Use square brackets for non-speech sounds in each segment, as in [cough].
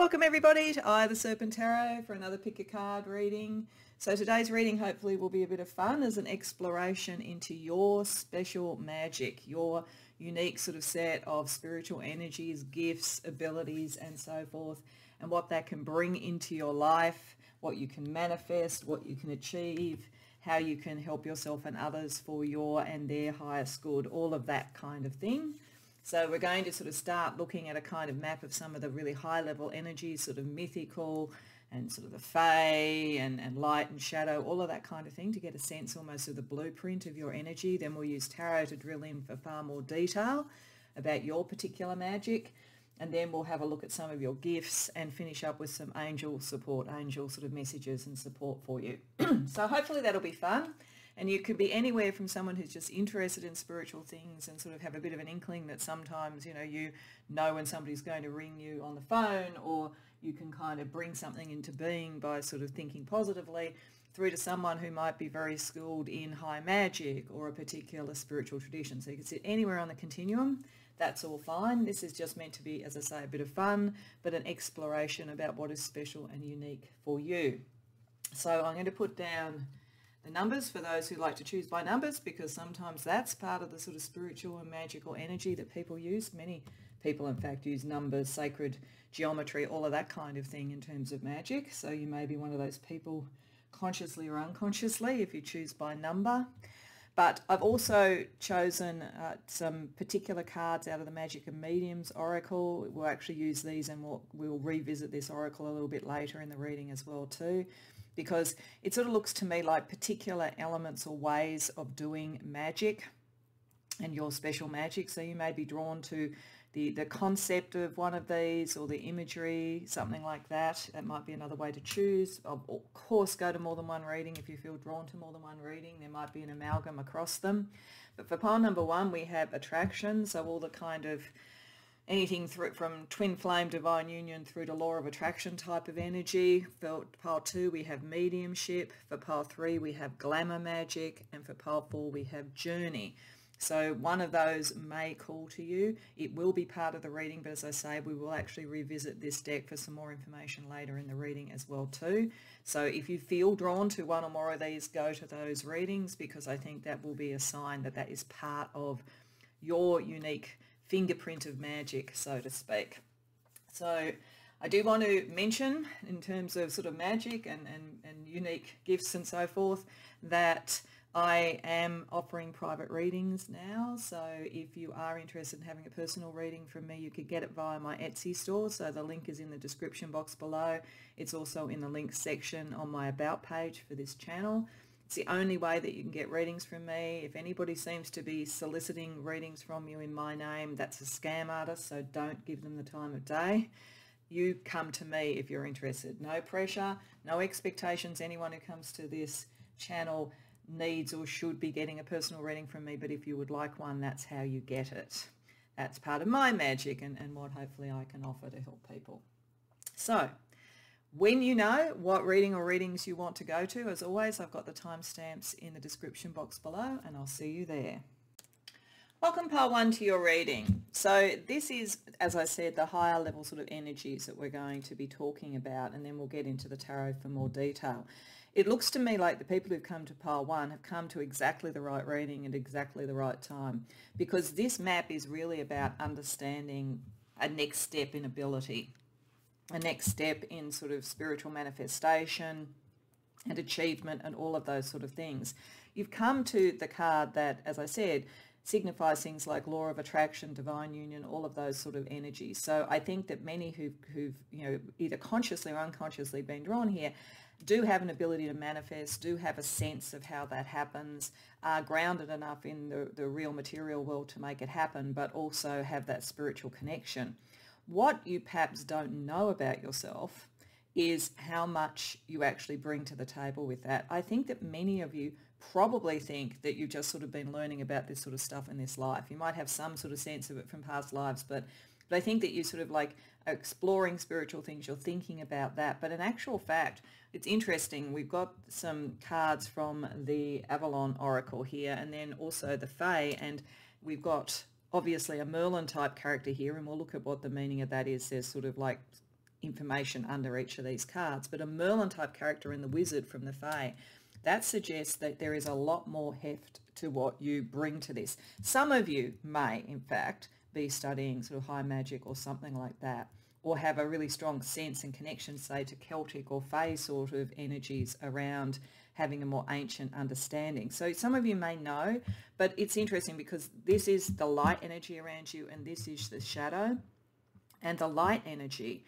Welcome everybody to of the Serpent Tarot for another pick a card reading. So today's reading hopefully will be a bit of fun as an exploration into your special magic, your unique sort of set of spiritual energies, gifts, abilities and so forth and what that can bring into your life, what you can manifest, what you can achieve, how you can help yourself and others for your and their highest good, all of that kind of thing. So we're going to sort of start looking at a kind of map of some of the really high level energies, sort of mythical and sort of the fey and, and light and shadow, all of that kind of thing to get a sense almost of the blueprint of your energy. Then we'll use tarot to drill in for far more detail about your particular magic. And then we'll have a look at some of your gifts and finish up with some angel support, angel sort of messages and support for you. [clears throat] so hopefully that'll be fun. And you could be anywhere from someone who's just interested in spiritual things and sort of have a bit of an inkling that sometimes, you know, you know when somebody's going to ring you on the phone or you can kind of bring something into being by sort of thinking positively through to someone who might be very skilled in high magic or a particular spiritual tradition. So you can sit anywhere on the continuum. That's all fine. This is just meant to be, as I say, a bit of fun, but an exploration about what is special and unique for you. So I'm going to put down the numbers for those who like to choose by numbers because sometimes that's part of the sort of spiritual and magical energy that people use. Many people in fact use numbers, sacred geometry, all of that kind of thing in terms of magic. So you may be one of those people consciously or unconsciously if you choose by number. But I've also chosen uh, some particular cards out of the Magick and Mediums Oracle. We'll actually use these and we'll, we'll revisit this Oracle a little bit later in the reading as well too because it sort of looks to me like particular elements or ways of doing magic and your special magic. So you may be drawn to the, the concept of one of these or the imagery, something like that. That might be another way to choose. Of course, go to more than one reading if you feel drawn to more than one reading. There might be an amalgam across them. But for pile number one, we have attraction. So all the kind of anything through from twin flame divine union through to law of attraction type of energy. For pile two we have mediumship. For pile three we have glamour magic. And for pile four we have journey. So one of those may call to you. It will be part of the reading but as i say we will actually revisit this deck for some more information later in the reading as well too. So if you feel drawn to one or more of these go to those readings because i think that will be a sign that that is part of your unique fingerprint of magic, so to speak. So I do want to mention in terms of sort of magic and, and, and unique gifts and so forth that I am offering private readings now. So if you are interested in having a personal reading from me, you could get it via my Etsy store. So the link is in the description box below. It's also in the links section on my about page for this channel. It's the only way that you can get readings from me. If anybody seems to be soliciting readings from you in my name, that's a scam artist, so don't give them the time of day. You come to me if you're interested. No pressure, no expectations. Anyone who comes to this channel needs or should be getting a personal reading from me, but if you would like one, that's how you get it. That's part of my magic and, and what hopefully I can offer to help people. So when you know what reading or readings you want to go to, as always, I've got the timestamps in the description box below and I'll see you there. Welcome part one to your reading. So this is, as I said, the higher level sort of energies that we're going to be talking about and then we'll get into the tarot for more detail. It looks to me like the people who've come to pile one have come to exactly the right reading at exactly the right time because this map is really about understanding a next step in ability a next step in sort of spiritual manifestation and achievement and all of those sort of things. You've come to the card that, as I said, signifies things like law of attraction, divine union, all of those sort of energies. So I think that many who've, who've you know, either consciously or unconsciously been drawn here do have an ability to manifest, do have a sense of how that happens, are grounded enough in the, the real material world to make it happen, but also have that spiritual connection. What you perhaps don't know about yourself is how much you actually bring to the table with that. I think that many of you probably think that you've just sort of been learning about this sort of stuff in this life. You might have some sort of sense of it from past lives, but but I think that you sort of like exploring spiritual things, you're thinking about that. But in actual fact, it's interesting. We've got some cards from the Avalon Oracle here and then also the Fae and we've got obviously a Merlin type character here and we'll look at what the meaning of that is. There's sort of like information under each of these cards. But a Merlin type character in the Wizard from the Fae, that suggests that there is a lot more heft to what you bring to this. Some of you may, in fact, be studying sort of high magic or something like that, or have a really strong sense and connection, say, to Celtic or Fae sort of energies around having a more ancient understanding. So some of you may know, but it's interesting because this is the light energy around you and this is the shadow. And the light energy,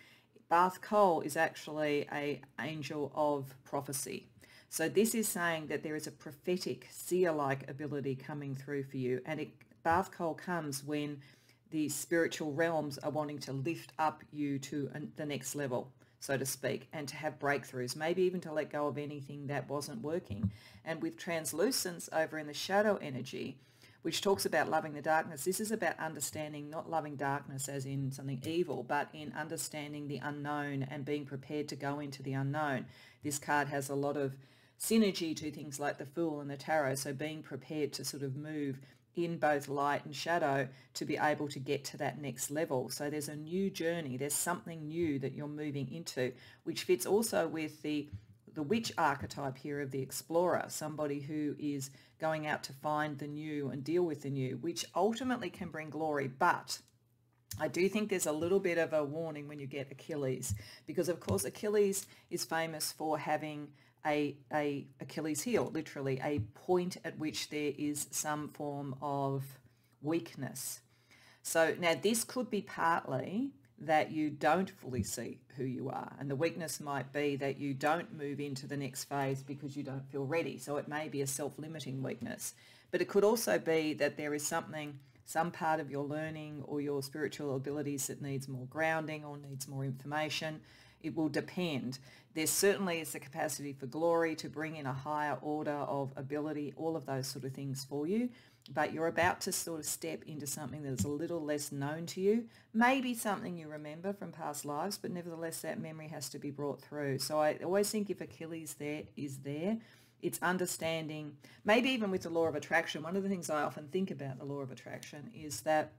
Bath Kol is actually a angel of prophecy. So this is saying that there is a prophetic seer-like ability coming through for you. And it, Bath Kol comes when the spiritual realms are wanting to lift up you to the next level, so to speak, and to have breakthroughs, maybe even to let go of anything that wasn't working. And with translucence over in the shadow energy, which talks about loving the darkness, this is about understanding not loving darkness as in something evil, but in understanding the unknown and being prepared to go into the unknown. This card has a lot of synergy to things like the Fool and the Tarot, so being prepared to sort of move in both light and shadow to be able to get to that next level. So there's a new journey. There's something new that you're moving into, which fits also with the the witch archetype here of the explorer, somebody who is going out to find the new and deal with the new, which ultimately can bring glory. But I do think there's a little bit of a warning when you get Achilles, because of course Achilles is famous for having a, a Achilles heel, literally a point at which there is some form of weakness. So now this could be partly that you don't fully see who you are. And the weakness might be that you don't move into the next phase because you don't feel ready. So it may be a self-limiting weakness. But it could also be that there is something, some part of your learning or your spiritual abilities that needs more grounding or needs more information. It will depend. There certainly is the capacity for glory to bring in a higher order of ability, all of those sort of things for you. But you're about to sort of step into something that is a little less known to you. Maybe something you remember from past lives, but nevertheless that memory has to be brought through. So I always think if Achilles there is there, it's understanding, maybe even with the law of attraction, one of the things I often think about the law of attraction is that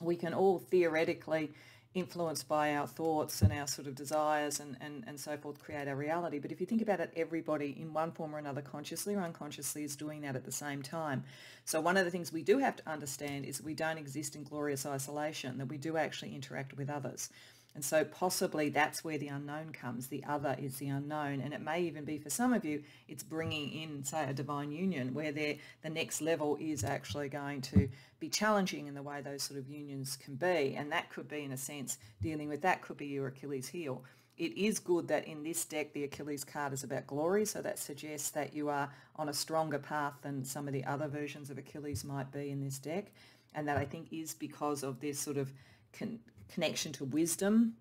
we can all theoretically influenced by our thoughts and our sort of desires and, and, and so forth create our reality. But if you think about it, everybody in one form or another, consciously or unconsciously, is doing that at the same time. So one of the things we do have to understand is we don't exist in glorious isolation, that we do actually interact with others. And so possibly that's where the unknown comes. The other is the unknown. And it may even be for some of you, it's bringing in, say, a divine union where the next level is actually going to be challenging in the way those sort of unions can be. And that could be, in a sense, dealing with that could be your Achilles heel. It is good that in this deck, the Achilles card is about glory. So that suggests that you are on a stronger path than some of the other versions of Achilles might be in this deck. And that I think is because of this sort of con- connection to wisdom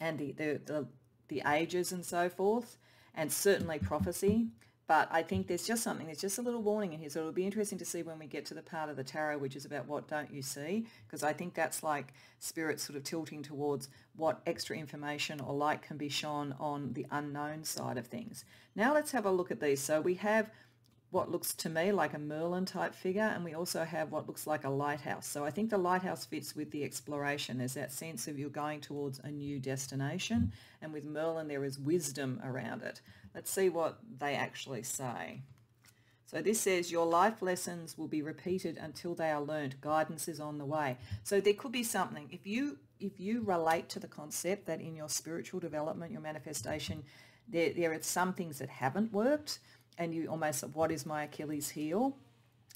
and the, the, the, the ages and so forth, and certainly prophecy. But I think there's just something, there's just a little warning in here. So it'll be interesting to see when we get to the part of the tarot, which is about what don't you see, because I think that's like spirit sort of tilting towards what extra information or light can be shone on the unknown side of things. Now let's have a look at these. So we have what looks to me like a Merlin type figure and we also have what looks like a lighthouse. So I think the lighthouse fits with the exploration. There's that sense of you're going towards a new destination and with Merlin there is wisdom around it. Let's see what they actually say. So this says your life lessons will be repeated until they are learned. Guidance is on the way. So there could be something. If you if you relate to the concept that in your spiritual development, your manifestation, there, there are some things that haven't worked, and you almost, what is my Achilles heel?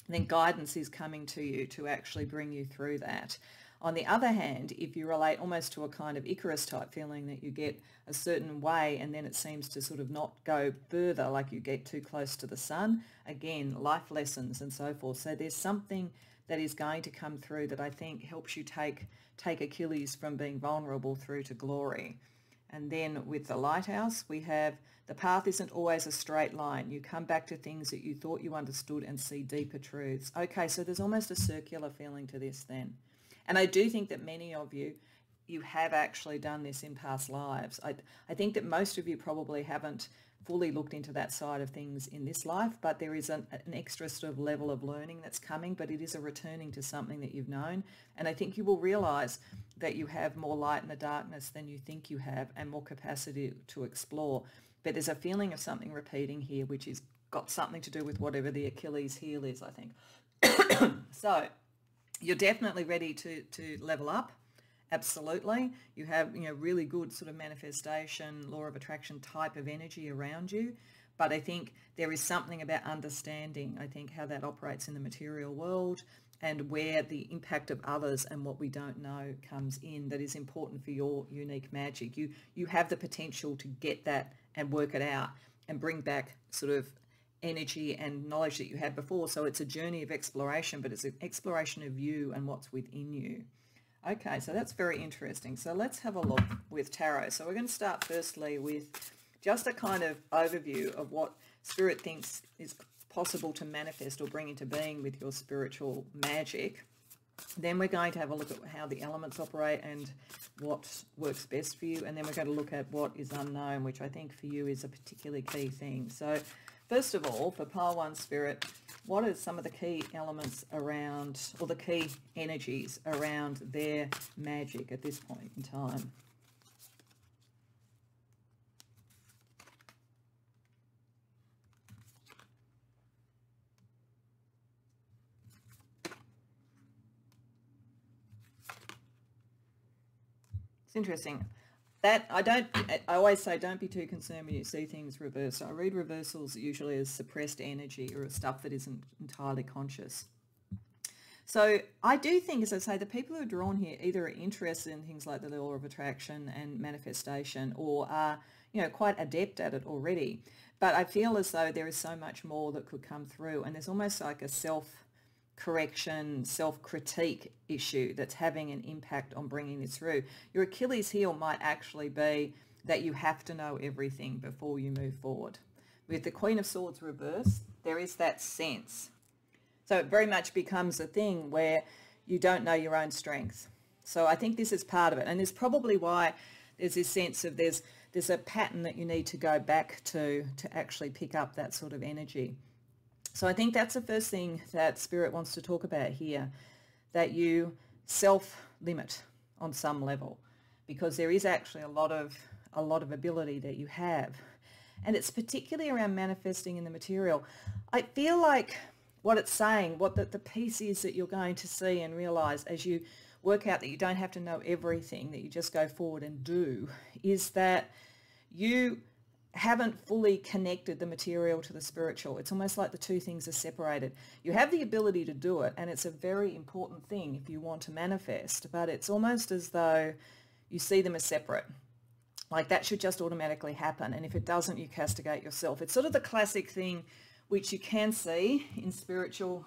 then guidance is coming to you to actually bring you through that. On the other hand, if you relate almost to a kind of Icarus type feeling that you get a certain way and then it seems to sort of not go further, like you get too close to the sun, again, life lessons and so forth. So there's something that is going to come through that I think helps you take, take Achilles from being vulnerable through to glory. And then with the lighthouse, we have the path isn't always a straight line. You come back to things that you thought you understood and see deeper truths. Okay, so there's almost a circular feeling to this then. And I do think that many of you, you have actually done this in past lives. I, I think that most of you probably haven't fully looked into that side of things in this life, but there is an, an, extra sort of level of learning that's coming, but it is a returning to something that you've known. And I think you will realize that you have more light in the darkness than you think you have and more capacity to explore. But there's a feeling of something repeating here, which has got something to do with whatever the Achilles heel is, I think. [coughs] so you're definitely ready to, to level up absolutely. You have, you know, really good sort of manifestation, law of attraction type of energy around you. But I think there is something about understanding, I think, how that operates in the material world and where the impact of others and what we don't know comes in that is important for your unique magic. You, you have the potential to get that and work it out and bring back sort of energy and knowledge that you had before. So it's a journey of exploration, but it's an exploration of you and what's within you. Okay, so that's very interesting. So let's have a look with tarot. So we're going to start firstly with just a kind of overview of what Spirit thinks is possible to manifest or bring into being with your spiritual magic. Then we're going to have a look at how the elements operate and what works best for you. And then we're going to look at what is unknown, which I think for you is a particularly key thing. So first of all, for Pile 1 Spirit, what are some of the key elements around, or the key energies around their magic at this point in time? Interesting that I don't I always say don't be too concerned when you see things reversed. I read reversals usually as suppressed energy or stuff that isn't entirely conscious. So I do think, as I say, the people who are drawn here either are interested in things like the law of attraction and manifestation or are, you know, quite adept at it already. But I feel as though there is so much more that could come through and there's almost like a self correction, self-critique issue that's having an impact on bringing this through. Your Achilles heel might actually be that you have to know everything before you move forward. With the Queen of Swords reversed, there is that sense. So it very much becomes a thing where you don't know your own strength. So I think this is part of it. And there's probably why there's this sense of there's there's a pattern that you need to go back to to actually pick up that sort of energy. So I think that's the first thing that Spirit wants to talk about here, that you self-limit on some level, because there is actually a lot of a lot of ability that you have. And it's particularly around manifesting in the material. I feel like what it's saying, what the, the piece is that you're going to see and realize as you work out that you don't have to know everything, that you just go forward and do, is that you haven't fully connected the material to the spiritual. It's almost like the two things are separated. You have the ability to do it, and it's a very important thing if you want to manifest, but it's almost as though you see them as separate. Like that should just automatically happen, and if it doesn't, you castigate yourself. It's sort of the classic thing which you can see in spiritual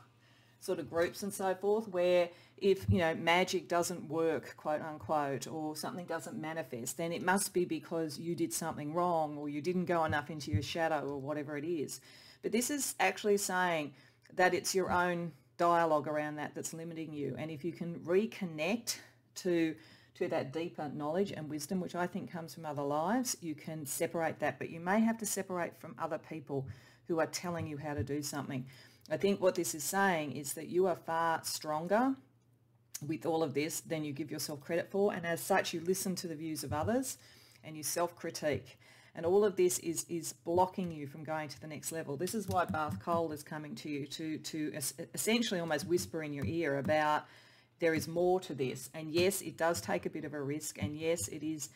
sort of groups and so forth, where if, you know, magic doesn't work, quote unquote, or something doesn't manifest, then it must be because you did something wrong or you didn't go enough into your shadow or whatever it is. But this is actually saying that it's your own dialogue around that that's limiting you. And if you can reconnect to to that deeper knowledge and wisdom, which I think comes from other lives, you can separate that. But you may have to separate from other people who are telling you how to do something. I think what this is saying is that you are far stronger with all of this than you give yourself credit for. And as such, you listen to the views of others and you self-critique. And all of this is, is blocking you from going to the next level. This is why Bath Kol is coming to you to, to essentially almost whisper in your ear about there is more to this. And yes, it does take a bit of a risk. And yes, it is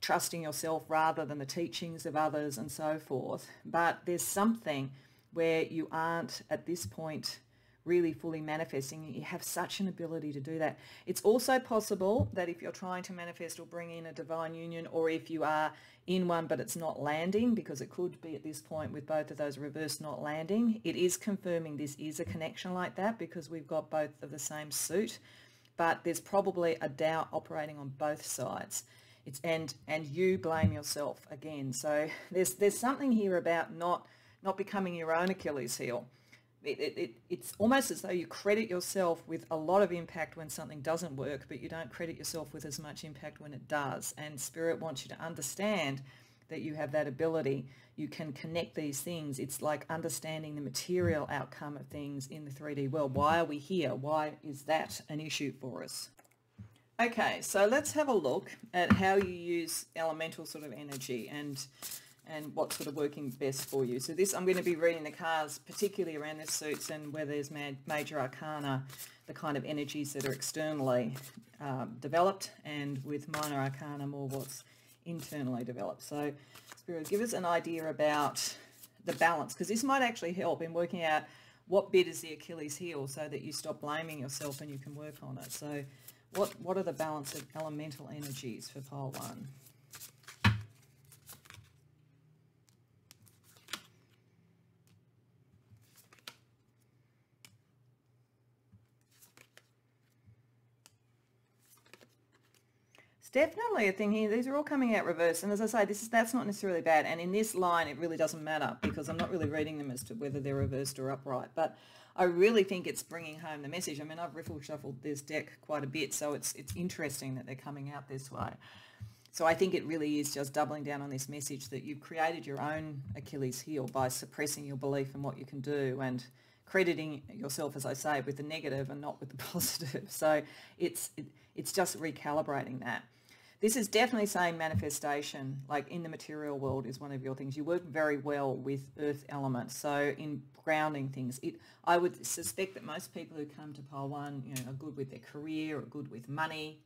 trusting yourself rather than the teachings of others and so forth. But there's something where you aren't at this point really fully manifesting, you have such an ability to do that. It's also possible that if you're trying to manifest or bring in a divine union, or if you are in one but it's not landing, because it could be at this point with both of those reverse not landing, it is confirming this is a connection like that because we've got both of the same suit, but there's probably a doubt operating on both sides. It's, and and you blame yourself again. So there's there's something here about not not becoming your own Achilles heel it, it, it, it's almost as though you credit yourself with a lot of impact when something doesn't work, but you don't credit yourself with as much impact when it does. And Spirit wants you to understand that you have that ability. You can connect these things. It's like understanding the material outcome of things in the 3D world. Why are we here? Why is that an issue for us? Okay, so let's have a look at how you use elemental sort of energy and and what's sort of working best for you. So this, I'm going to be reading the cards, particularly around this suits and where there's major arcana, the kind of energies that are externally um, developed, and with minor arcana, more what's internally developed. So Spirit, give us an idea about the balance, because this might actually help in working out what bit is the Achilles heel so that you stop blaming yourself and you can work on it. So what, what are the balance of elemental energies for pile one? Definitely a thing here. These are all coming out reverse. And as I say, this is that's not necessarily bad. And in this line, it really doesn't matter because I'm not really reading them as to whether they're reversed or upright. But I really think it's bringing home the message. I mean, I've riffle shuffled this deck quite a bit, so it's it's interesting that they're coming out this way. So I think it really is just doubling down on this message that you've created your own Achilles heel by suppressing your belief in what you can do and crediting yourself, as I say, with the negative and not with the [laughs] positive. So it's it, it's just recalibrating that. This is definitely saying manifestation, like in the material world is one of your things. You work very well with earth elements. So in grounding things, it, I would suspect that most people who come to pile one, you know, are good with their career, or good with money,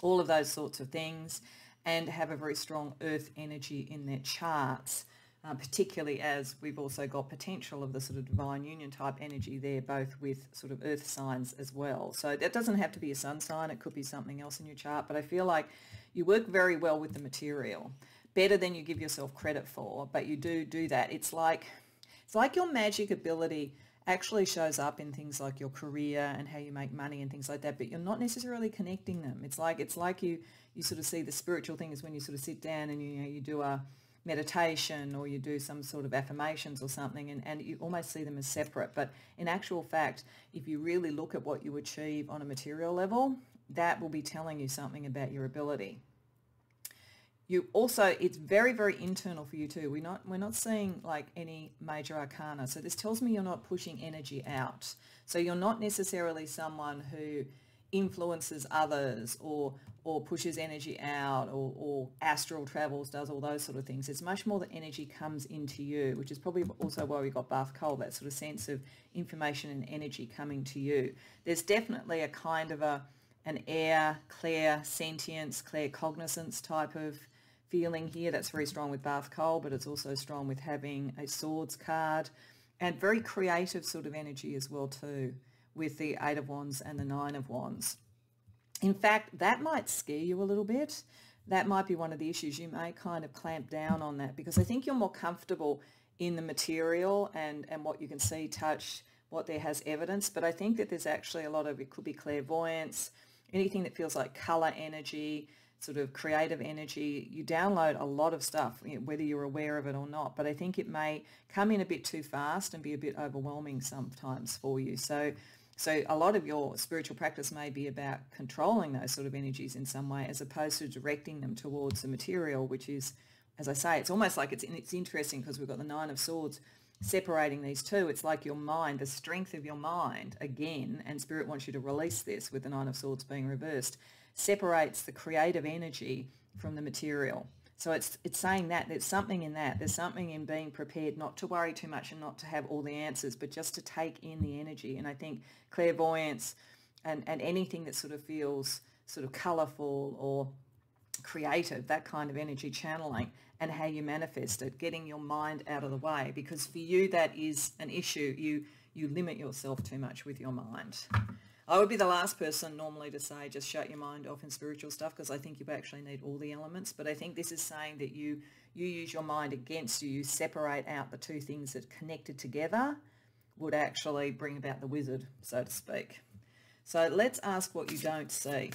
all of those sorts of things, and have a very strong earth energy in their charts. Uh, particularly as we've also got potential of the sort of divine union type energy there, both with sort of earth signs as well. So that doesn't have to be a sun sign, it could be something else in your chart, but I feel like you work very well with the material, better than you give yourself credit for, but you do do that. It's like, it's like your magic ability actually shows up in things like your career and how you make money and things like that, but you're not necessarily connecting them. It's like, it's like you, you sort of see the spiritual thing is when you sort of sit down and you, you know, you do a, meditation or you do some sort of affirmations or something and, and you almost see them as separate. But in actual fact, if you really look at what you achieve on a material level, that will be telling you something about your ability. You also, it's very, very internal for you too. We're not, we're not seeing like any major arcana. So this tells me you're not pushing energy out. So you're not necessarily someone who influences others or or pushes energy out or, or astral travels, does all those sort of things. It's much more that energy comes into you, which is probably also why we got Bath Kol, that sort of sense of information and energy coming to you. There's definitely a kind of a an air, clairsentience, clear cognizance type of feeling here. That's very strong with Bath Kol, but it's also strong with having a swords card and very creative sort of energy as well too with the Eight of Wands and the Nine of Wands. In fact, that might scare you a little bit. That might be one of the issues. You may kind of clamp down on that because I think you're more comfortable in the material and, and what you can see, touch, what there has evidence. But I think that there's actually a lot of, it could be clairvoyance, anything that feels like color energy, sort of creative energy, you download a lot of stuff, whether you're aware of it or not. But I think it may come in a bit too fast and be a bit overwhelming sometimes for you. So, so a lot of your spiritual practice may be about controlling those sort of energies in some way, as opposed to directing them towards the material, which is, as I say, it's almost like it's it's interesting because we've got the Nine of Swords separating these two, it's like your mind, the strength of your mind, again, and Spirit wants you to release this with the Nine of Swords being reversed, separates the creative energy from the material. So it's it's saying that there's something in that. There's something in being prepared not to worry too much and not to have all the answers, but just to take in the energy. And I think clairvoyance and, and anything that sort of feels sort of colourful or creative, that kind of energy channeling and how you manifest it, getting your mind out of the way. Because for you, that is an issue. You, you limit yourself too much with your mind. I would be the last person normally to say just shut your mind off in spiritual stuff because I think you actually need all the elements. But I think this is saying that you you use your mind against you. You separate out the two things that connected together would actually bring about the wizard, so to speak. So let's ask what you don't see.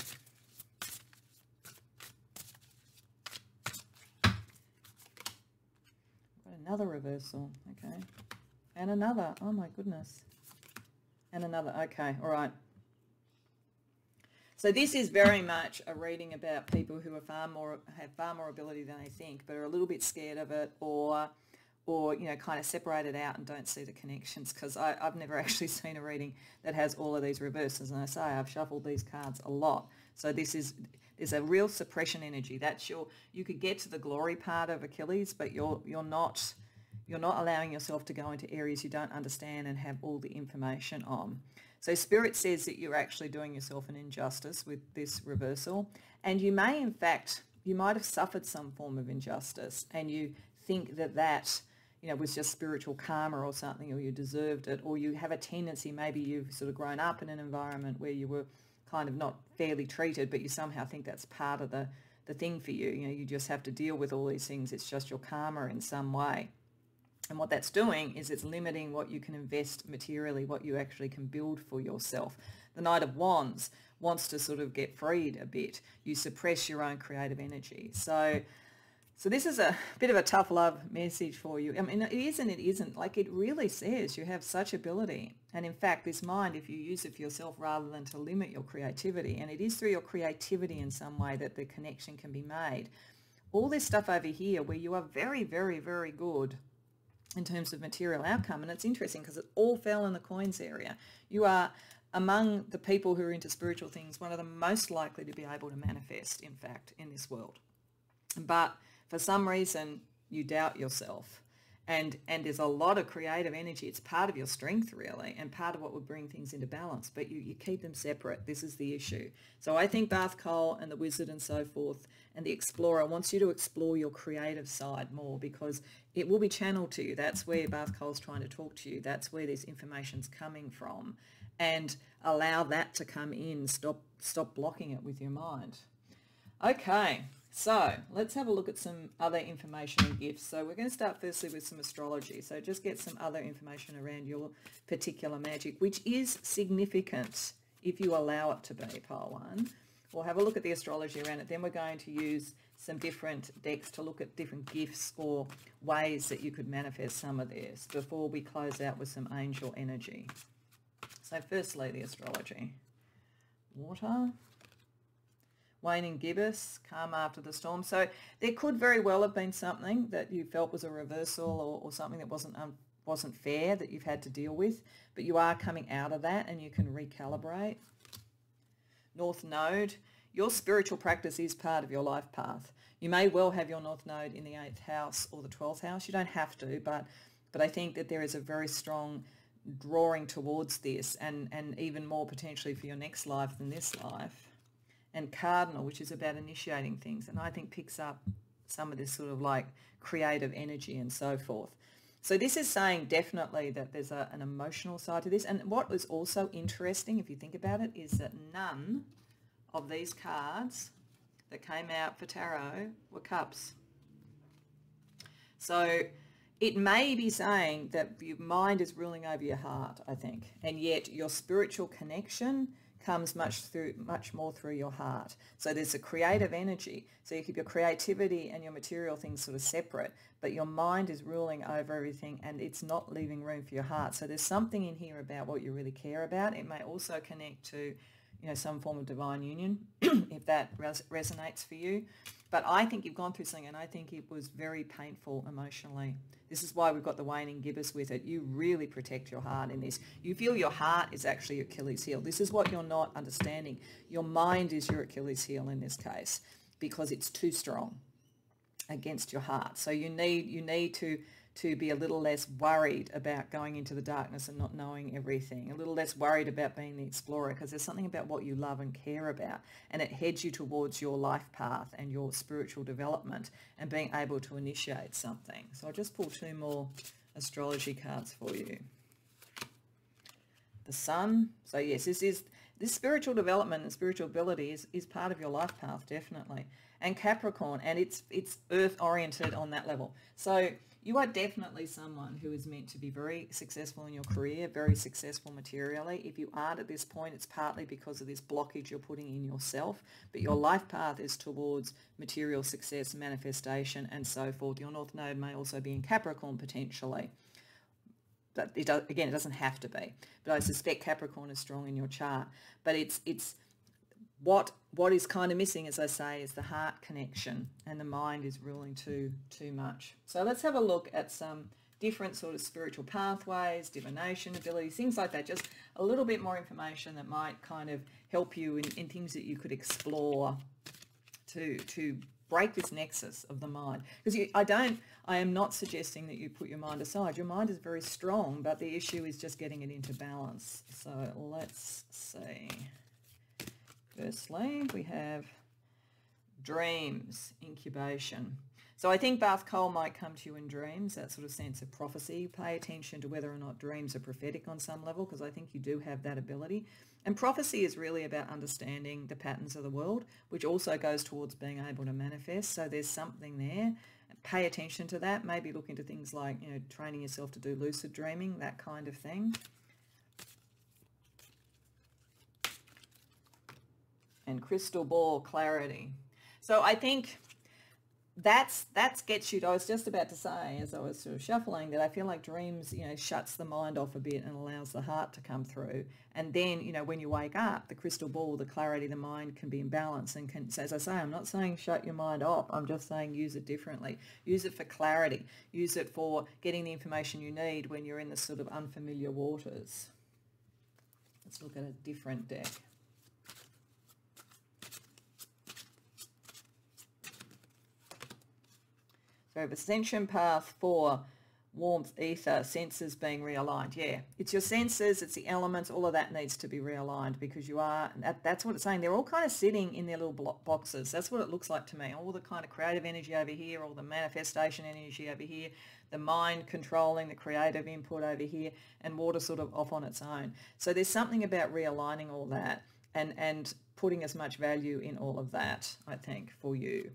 another reversal, okay. And another. Oh my goodness. And another. Okay. All right. So this is very much a reading about people who are far more have far more ability than they think, but are a little bit scared of it, or or you know kind of separate it out and don't see the connections. Because I've never [laughs] actually seen a reading that has all of these reverses, and I say I've shuffled these cards a lot. So this is there's a real suppression energy. That's your you could get to the glory part of Achilles, but you're you're not you're not allowing yourself to go into areas you don't understand and have all the information on. So Spirit says that you're actually doing yourself an injustice with this reversal. And you may, in fact, you might have suffered some form of injustice and you think that that you know, was just spiritual karma or something, or you deserved it, or you have a tendency, maybe you've sort of grown up in an environment where you were kind of not fairly treated, but you somehow think that's part of the, the thing for you. You know, you just have to deal with all these things. It's just your karma in some way. And what that's doing is it's limiting what you can invest materially, what you actually can build for yourself. The Knight of Wands wants to sort of get freed a bit. You suppress your own creative energy. So so this is a bit of a tough love message for you. I mean, it is and it isn't. Like it really says you have such ability. And in fact, this mind, if you use it for yourself rather than to limit your creativity, and it is through your creativity in some way that the connection can be made. All this stuff over here where you are very, very, very good in terms of material outcome. And it's interesting because it all fell in the coins area. You are among the people who are into spiritual things, one of the most likely to be able to manifest, in fact, in this world. But for some reason, you doubt yourself. And, and there's a lot of creative energy. It's part of your strength, really, and part of what would bring things into balance. But you, you keep them separate. This is the issue. So I think Bath Kol and the Wizard and so forth and the explorer wants you to explore your creative side more because it will be channeled to you. That's where Bath Kol's trying to talk to you. That's where this information's coming from. And allow that to come in. Stop, stop blocking it with your mind. Okay, so let's have a look at some other information and gifts. So we're going to start firstly with some astrology. So just get some other information around your particular magic, which is significant if you allow it to be, pile one. We'll have a look at the astrology around it. Then we're going to use some different decks to look at different gifts or ways that you could manifest some of this before we close out with some angel energy. So firstly, the astrology. Water. Waning gibbous, calm after the storm. So there could very well have been something that you felt was a reversal or, or something that wasn't um, wasn't fair that you've had to deal with, but you are coming out of that and you can recalibrate. North Node, your spiritual practice is part of your life path. You may well have your North Node in the 8th house or the 12th house. You don't have to, but, but I think that there is a very strong drawing towards this and, and even more potentially for your next life than this life. And Cardinal, which is about initiating things, and I think picks up some of this sort of like creative energy and so forth. So this is saying definitely that there's a, an emotional side to this. And what was also interesting, if you think about it, is that none of these cards that came out for tarot were cups. So it may be saying that your mind is ruling over your heart, I think, and yet your spiritual connection comes much through much more through your heart. So there's a creative energy. So you keep your creativity and your material things sort of separate, but your mind is ruling over everything and it's not leaving room for your heart. So there's something in here about what you really care about. It may also connect to you know, some form of divine union, [clears throat] if that res- resonates for you. But I think you've gone through something, and I think it was very painful emotionally. This is why we've got the waning gibbous with it. You really protect your heart in this. You feel your heart is actually your Achilles heel. This is what you're not understanding. Your mind is your Achilles heel in this case because it's too strong against your heart. So you need you need to to be a little less worried about going into the darkness and not knowing everything, a little less worried about being the explorer because there's something about what you love and care about and it heads you towards your life path and your spiritual development and being able to initiate something. So I'll just pull two more astrology cards for you. The sun. So yes, this is this spiritual development and spiritual ability is, is part of your life path, definitely. And Capricorn, and it's it's earth oriented on that level. So you are definitely someone who is meant to be very successful in your career, very successful materially. If you aren't at this point, it's partly because of this blockage you're putting in yourself, but your life path is towards material success, manifestation, and so forth. Your North Node may also be in Capricorn potentially. But it does, again, it doesn't have to be, but I suspect Capricorn is strong in your chart. But it's it's what what is kind of missing, as I say, is the heart connection, and the mind is ruling too too much. So let's have a look at some different sort of spiritual pathways, divination abilities, things like that. Just a little bit more information that might kind of help you in, in things that you could explore to to break this nexus of the mind. Because I don't, I am not suggesting that you put your mind aside. Your mind is very strong, but the issue is just getting it into balance. So let's see. Firstly, we have dreams, incubation. So I think Bath Kol might come to you in dreams, that sort of sense of prophecy. Pay attention to whether or not dreams are prophetic on some level, because I think you do have that ability. And prophecy is really about understanding the patterns of the world, which also goes towards being able to manifest. So there's something there. Pay attention to that. Maybe look into things like, you know, training yourself to do lucid dreaming, that kind of thing. And crystal ball clarity. So I think that's that's gets you. I was just about to say, as I was sort of shuffling, that I feel like dreams, you know, shuts the mind off a bit and allows the heart to come through. And then, you know, when you wake up, the crystal ball, the clarity, the mind can be in balance. And can, so as I say, I'm not saying shut your mind off. I'm just saying use it differently. Use it for clarity. Use it for getting the information you need when you're in the sort of unfamiliar waters. Let's look at a different deck. So ascension path for warmth, ether, senses being realigned. Yeah, it's your senses, it's the elements, all of that needs to be realigned because you are, that, that's what it's saying. They're all kind of sitting in their little boxes. That's what it looks like to me. All the kind of creative energy over here, all the manifestation energy over here, the mind controlling the creative input over here, and water sort of off on its own. So there's something about realigning all that and, and putting as much value in all of that, I think, for you.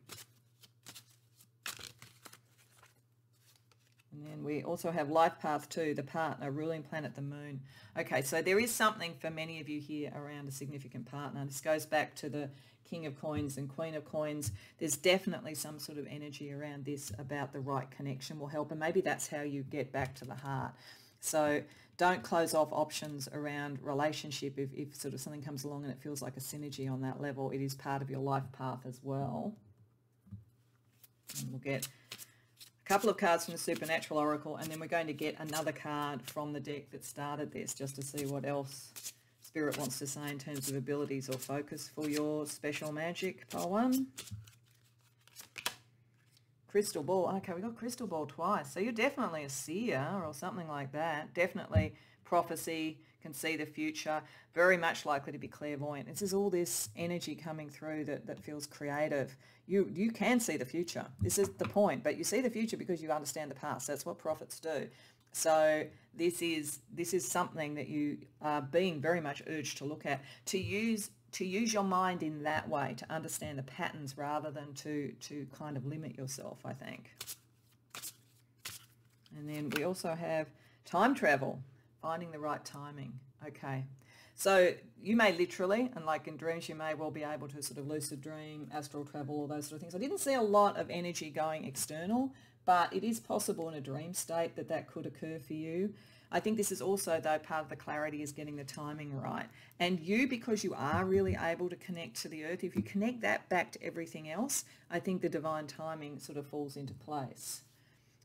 And then we also have life path two, the partner, ruling planet, the moon. Okay, so there is something for many of you here around a significant partner. This goes back to the King of Coins and Queen of Coins. There's definitely some sort of energy around this about the right connection will help. And maybe that's how you get back to the heart. So don't close off options around relationship if, if sort of something comes along and it feels like a synergy on that level. It is part of your life path as well. And we'll get couple of cards from the Supernatural Oracle, and then we're going to get another card from the deck that started this, just to see what else Spirit wants to say in terms of abilities or focus for your special magic, pile one. Crystal Ball. Ah, okay, we got Crystal Ball twice. So you're definitely a seer or something like that. Definitely prophecy, can see the future, very much likely to be clairvoyant. This is all this energy coming through that, that feels creative. You, you can see the future. This is the point, but you see the future because you understand the past. That's what prophets do. So this is this is something that you are being very much urged to look at, to use to use your mind in that way, to understand the patterns rather than to to kind of limit yourself, I think. And then we also have time travel. Finding the right timing. Okay. So you may literally, and like in dreams, you may well be able to sort of lucid dream, astral travel, all those sort of things. I didn't see a lot of energy going external, but it is possible in a dream state that that could occur for you. I think this is also, though, part of the clarity is getting the timing right. And you, because you are really able to connect to the earth, if you connect that back to everything else, I think the divine timing sort of falls into place.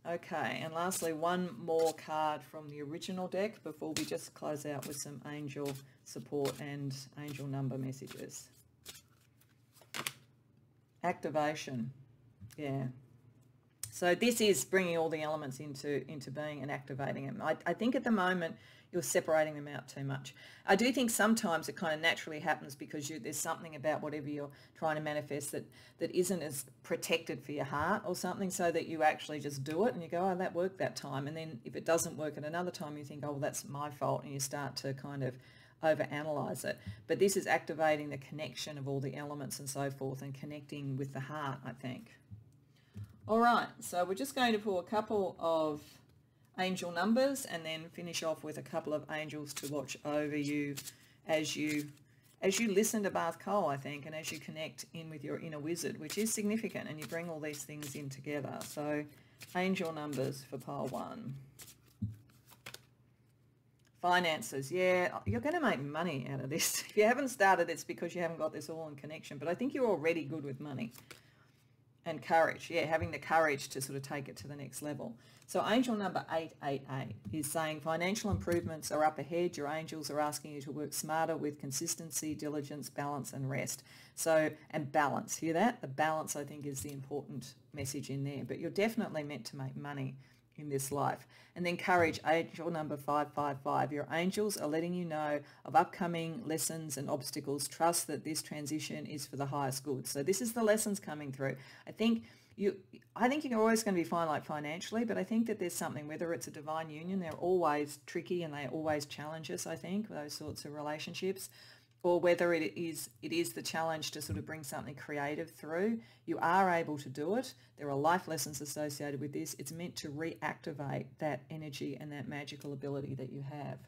Okay, and lastly, one more card from the original deck before we just close out with some angel support and angel number messages. Activation. Yeah. So this is bringing all the elements into, into being and activating them. I, I think at the moment you're separating them out too much. I do think sometimes it kind of naturally happens because you, there's something about whatever you're trying to manifest that, that isn't as protected for your heart or something so that you actually just do it and you go, oh, that worked that time. And then if it doesn't work at another time, you think, oh, well, that's my fault. And you start to kind of overanalyze it. But this is activating the connection of all the elements and so forth and connecting with the heart, I think. All right, so we're just going to pull a couple of angel numbers and then finish off with a couple of angels to watch over you as you as you listen to Bath Kol, I think, and as you connect in with your inner wizard, which is significant, and you bring all these things in together. So angel numbers for pile one. Finances, yeah, you're going to make money out of this. [laughs] If you haven't started, it's because you haven't got this all in connection. But I think you're already good with money. And courage, yeah, having the courage to sort of take it to the next level. So angel number 888 is saying financial improvements are up ahead. Your angels are asking you to work smarter with consistency, diligence, balance and rest. So, and balance, hear that? The balance I think is the important message in there. But you're definitely meant to make money in this life. And then courage, angel number 555. Your angels are letting you know of upcoming lessons and obstacles. Trust that this transition is for the highest good. So this is the lessons coming through. I think you I think you're always going to be fine like financially, but I think that there's something, whether it's a divine union, they're always tricky and they always challenge us, I think, those sorts of relationships. Or whether it is it is the challenge to sort of bring something creative through. You are able to do it. There are life lessons associated with this. It's meant to reactivate that energy and that magical ability that you have.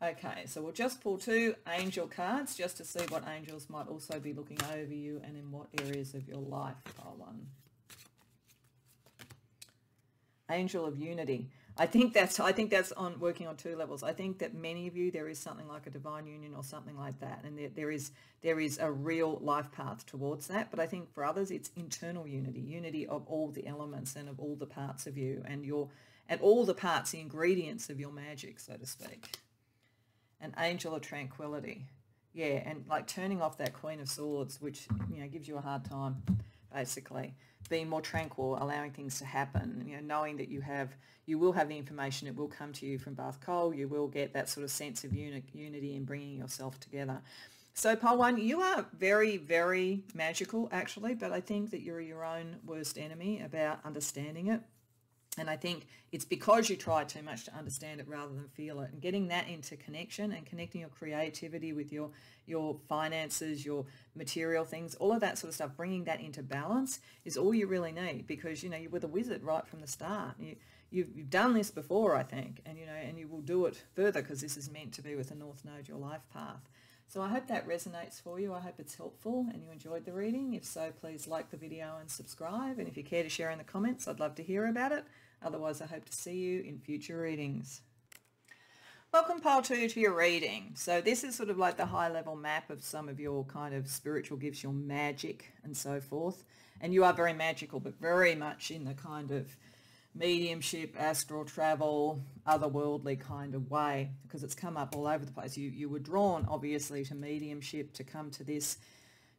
Okay so we'll just pull two angel cards just to see what angels might also be looking over you and in what areas of your life one angel of unity I think that's I think that's on working on two levels. I think that many of you there is something like a divine union or something like that, and there, there is there is a real life path towards that. But I think for others it's internal unity, unity of all the elements and of all the parts of you and your and all the parts, the ingredients of your magic, so to speak. An angel of tranquility, yeah, and like turning off that Queen of Swords, which you know gives you a hard time, basically being more tranquil, allowing things to happen, you know, knowing that you have, you will have the information, it will come to you from Bath Kol, you will get that sort of sense of uni- unity and bringing yourself together. So pile one, you are very, very magical actually, but I think that you're your own worst enemy about understanding it. And I think it's because you try too much to understand it rather than feel it. And getting that into connection and connecting your creativity with your, your finances, your material things, all of that sort of stuff, bringing that into balance is all you really need because, you know, you were the wizard right from the start. You, you've, you've done this before, I think, and, you know, and you will do it further because this is meant to be with the North Node, your life path. So I hope that resonates for you. I hope it's helpful and you enjoyed the reading. If so, please like the video and subscribe. And if you care to share in the comments, I'd love to hear about it. Otherwise, I hope to see you in future readings. Welcome pile two to your reading. So this is sort of like the high level map of some of your kind of spiritual gifts, your magic and so forth. And you are very magical, but very much in the kind of mediumship, astral travel, otherworldly kind of way because it's come up all over the place. You, you were drawn obviously to mediumship to come to this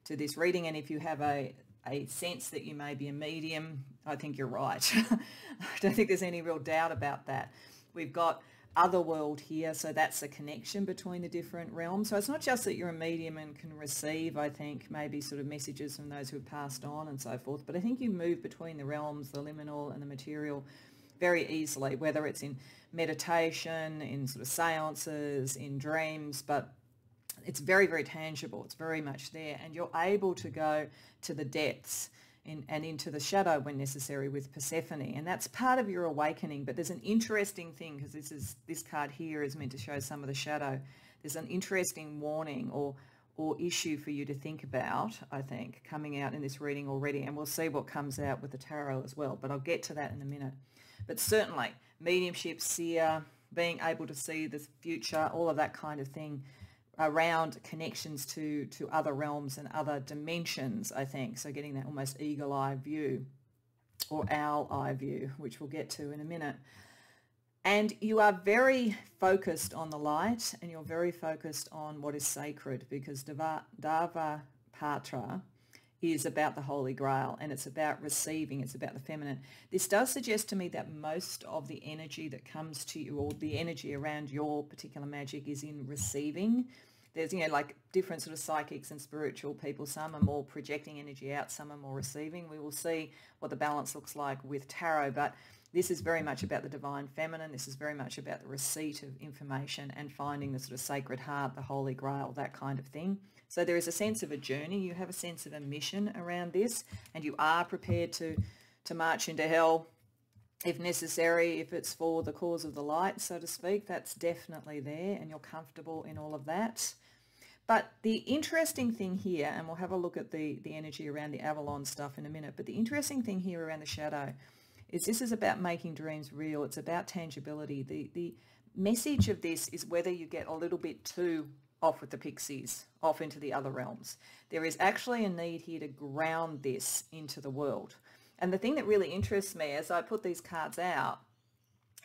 to this reading and if you have a, a sense that you may be a medium, I think you're right. [laughs] I don't think there's any real doubt about that. We've got other world here, so that's a connection between the different realms. So it's not just that you're a medium and can receive, I think, maybe sort of messages from those who have passed on and so forth, but I think you move between the realms, the liminal and the material, very easily, whether it's in meditation, in sort of seances, in dreams, but it's very, very tangible. It's very much there. And you're able to go to the depths in, and into the shadow when necessary with Persephone. And that's part of your awakening. But there's an interesting thing because this is this card here is meant to show some of the shadow. There's an interesting warning or or issue for you to think about, I think, coming out in this reading already. And we'll see what comes out with the tarot as well. But I'll get to that in a minute. But certainly, mediumship, seer, being able to see the future, all of that kind of thing around connections to, to other realms and other dimensions, I think. So getting that almost eagle eye view or owl eye view, which we'll get to in a minute. And you are very focused on the light and you're very focused on what is sacred because Dava, Patra is about the Holy Grail and it's about receiving, it's about the feminine. This does suggest to me that most of the energy that comes to you or the energy around your particular magic is in receiving there's you know like different sort of psychics and spiritual people. Some are more projecting energy out some are more receiving. We will see what the balance looks like with tarot but this is very much about the divine feminine. This is very much about the receipt of information and finding the sort of sacred heart the holy grail that kind of thing. So there is a sense of a journey. You have a sense of a mission around this and you are prepared to to march into hell if necessary, if it's for the cause of the light, so to speak, that's definitely there and you're comfortable in all of that. But the interesting thing here, and we'll have a look at the, the energy around the Avalon stuff in a minute, but the interesting thing here around the shadow is this is about making dreams real. It's about tangibility. The, the message of this is whether you get a little bit too off with the pixies, off into the other realms. There is actually a need here to ground this into the world. And the thing that really interests me as I put these cards out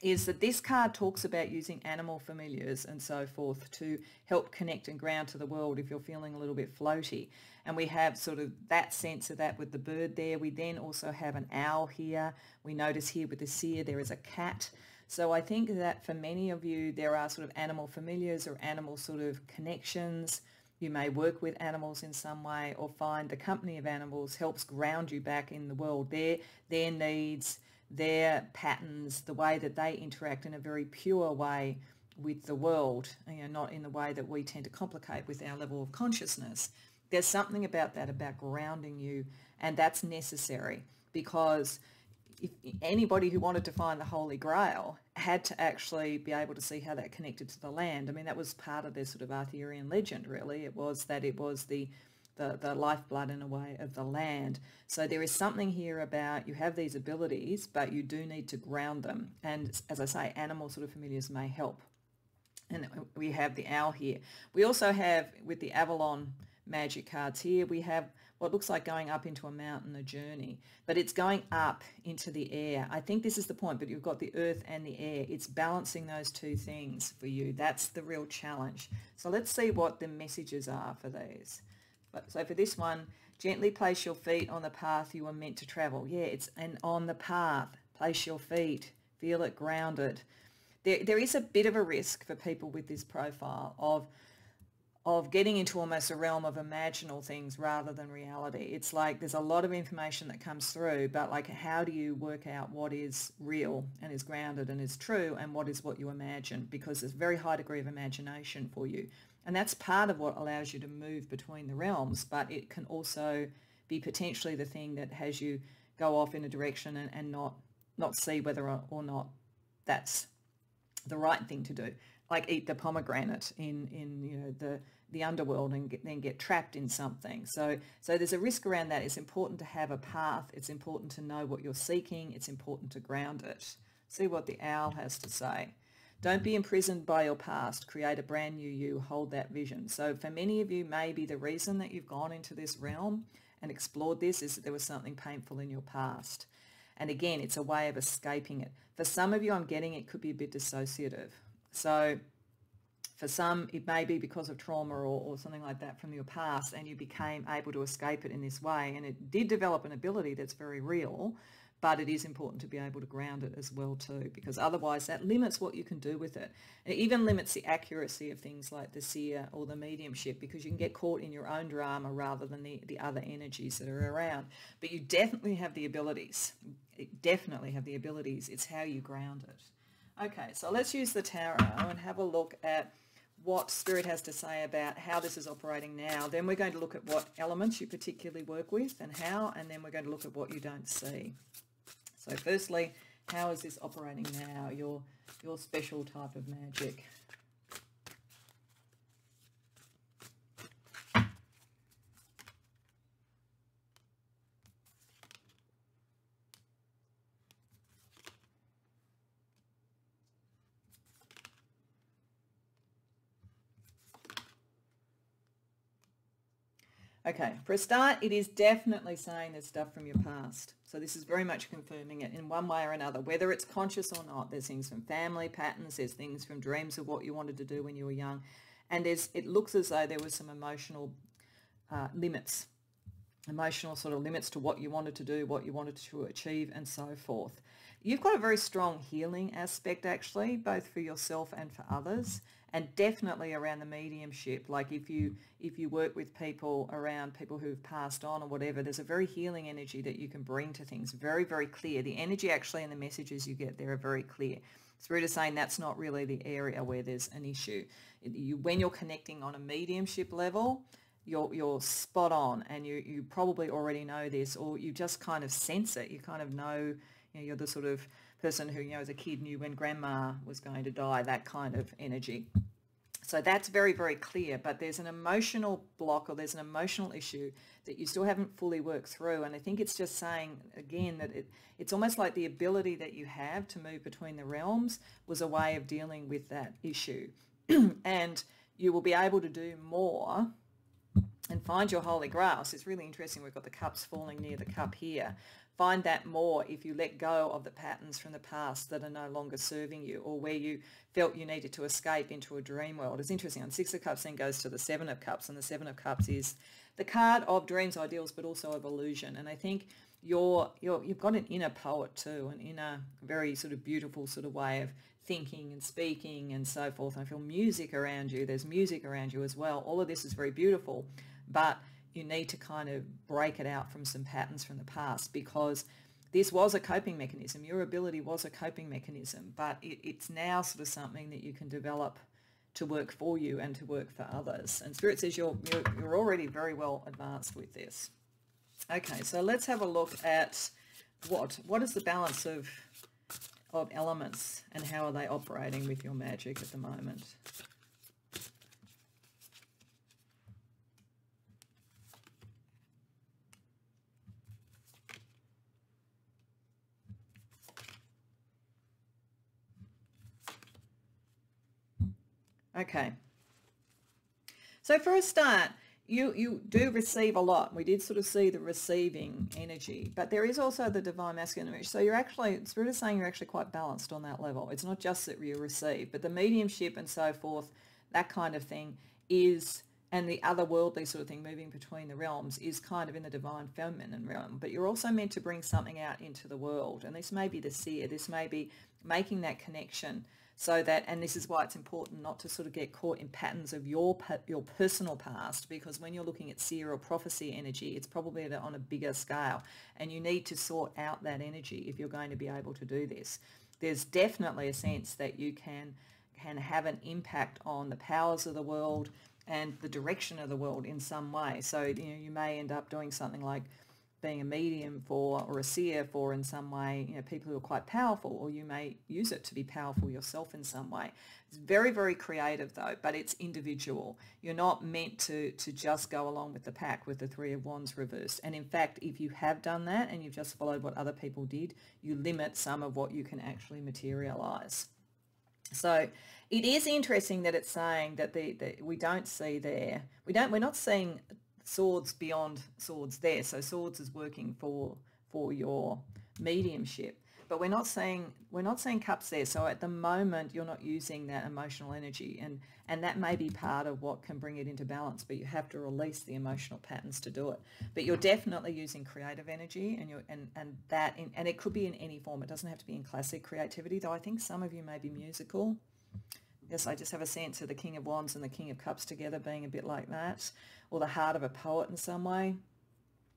is that this card talks about using animal familiars and so forth to help connect and ground to the world if you're feeling a little bit floaty. And we have sort of that sense of that with the bird there. We then also have an owl here. We notice here with the seer there is a cat. So I think that for many of you there are sort of animal familiars or animal sort of connections. You may work with animals in some way or find the company of animals helps ground you back in the world. Their, their needs, their patterns, the way that they interact in a very pure way with the world, you know, not in the way that we tend to complicate with our level of consciousness. There's something about that, about grounding you, and that's necessary because if anybody who wanted to find the Holy Grail had to actually be able to see how that connected to the land. I mean, that was part of their sort of Arthurian legend, really. It was that it was the the, the lifeblood in a way of the land. So there is something here about you have these abilities, but you do need to ground them. And as I say, animal sort of familiars may help. And we have the owl here. We also have, with the Avalon magic cards here, we have what looks like going up into a mountain, a journey, but it's going up into the air. I think this is the point, but you've got the earth and the air. It's balancing those two things for you. That's the real challenge. So let's see what the messages are for these. So for this one, gently place your feet on the path you are meant to travel. Yeah, it's and on the path. Place your feet. Feel it grounded. There, there is a bit of a risk for people with this profile of of getting into almost a realm of imaginal things rather than reality. It's like there's a lot of information that comes through, but like how do you work out what is real and is grounded and is true and what is what you imagine? Because there's a very high degree of imagination for you. And that's part of what allows you to move between the realms, but it can also be potentially the thing that has you go off in a direction and, and not not see whether or, not that's the right thing to do. Like eat the pomegranate in, in you know the the underworld and get, then get trapped in something. So so there's a risk around that. It's important to have a path. It's important to know what you're seeking. It's important to ground it. See what the owl has to say. Don't be imprisoned by your past. Create a brand new you. Hold that vision. So for many of you, maybe the reason that you've gone into this realm and explored this is that there was something painful in your past. And again, it's a way of escaping it. For some of you, I'm getting it could be a bit dissociative. So for some, it may be because of trauma or, or something like that from your past and you became able to escape it in this way. And it did develop an ability that's very real, but it is important to be able to ground it as well too, because otherwise that limits what you can do with it. It even limits the accuracy of things like the seer or the mediumship, because you can get caught in your own drama rather than the, the other energies that are around. But you definitely have the abilities. You definitely have the abilities. It's how you ground it. Okay, so let's use the tarot and have a look at what Spirit has to say about how this is operating now. Then we're going to look at what elements you particularly work with and how, and then we're going to look at what you don't see. So firstly, how is this operating now, your, your special type of magic? Okay, for a start, it is definitely saying there's stuff from your past. So this is very much confirming it in one way or another, whether it's conscious or not. There's things from family patterns, there's things from dreams of what you wanted to do when you were young. And there's it looks as though there was some emotional uh, limits, emotional sort of limits to what you wanted to do, what you wanted to achieve, and so forth. You've got a very strong healing aspect, actually, both for yourself and for others and definitely around the mediumship like if you if you work with people around people who've passed on or whatever there's a very healing energy that you can bring to things very very clear. The energy actually and the messages you get there are very clear. Spirit is saying that's not really the area where there's an issue. You, when you're connecting on a mediumship level you're, you're spot on and you, you probably already know this or you just kind of sense it. You kind of know, you know you're the sort of person who, you know, as a kid knew when grandma was going to die, that kind of energy. So that's very, very clear, but there's an emotional block or there's an emotional issue that you still haven't fully worked through. And I think it's just saying, again, that it, it's almost like the ability that you have to move between the realms was a way of dealing with that issue. [clears throat] and you will be able to do more and find your holy grail. So it's really interesting. We've got the cups falling near the cup here find that more if you let go of the patterns from the past that are no longer serving you or where you felt you needed to escape into a dream world. It's interesting. On Six of Cups then goes to the Seven of Cups and the Seven of Cups is the card of dreams, ideals, but also of illusion. And I think you're, you're, you've got an inner poet too, an inner very sort of beautiful sort of way of thinking and speaking and so forth. I feel music around you. There's music around you as well. All of this is very beautiful, but you need to kind of break it out from some patterns from the past because this was a coping mechanism. Your ability was a coping mechanism, but it, it's now sort of something that you can develop to work for you and to work for others. And Spirit says you're, you're, you're already very well advanced with this. Okay, so let's have a look at what what is the balance of of elements and how are they operating with your magic at the moment. Okay. So for a start, you, you do receive a lot. We did sort of see the receiving energy, but there is also the divine masculine energy. So you're actually, Spirit is saying you're actually quite balanced on that level. It's not just that you receive, but the mediumship and so forth, that kind of thing is, and the otherworldly sort of thing moving between the realms is kind of in the divine feminine realm. But you're also meant to bring something out into the world. And this may be the seer. This may be making that connection so that and this is why it's important not to sort of get caught in patterns of your your personal past because when you're looking at seer or prophecy energy it's probably on a bigger scale. And you need to sort out that energy if you're going to be able to do this. There's definitely a sense that you can can have an impact on the powers of the world and the direction of the world in some way. So you know you may end up doing something like being a medium for or a seer for in some way, you know, people who are quite powerful, or you may use it to be powerful yourself in some way. It's very, very creative though, but it's individual. You're not meant to, to just go along with the pack with the Three of Wands reversed. And in fact, if you have done that and you've just followed what other people did, you limit some of what you can actually materialize. So it is interesting that it's saying that the, the we don't see there, we don't, we're not seeing swords beyond swords there. So swords is working for for your mediumship. But we're not saying we're not saying cups there. So at the moment you're not using that emotional energy and and that may be part of what can bring it into balance, but you have to release the emotional patterns to do it. But you're definitely using creative energy and you're and, and that in, and it could be in any form. It doesn't have to be in classic creativity, though I think some of you may be musical. Yes, I just have a sense of the King of Wands and the King of Cups together being a bit like that, or the heart of a poet in some way.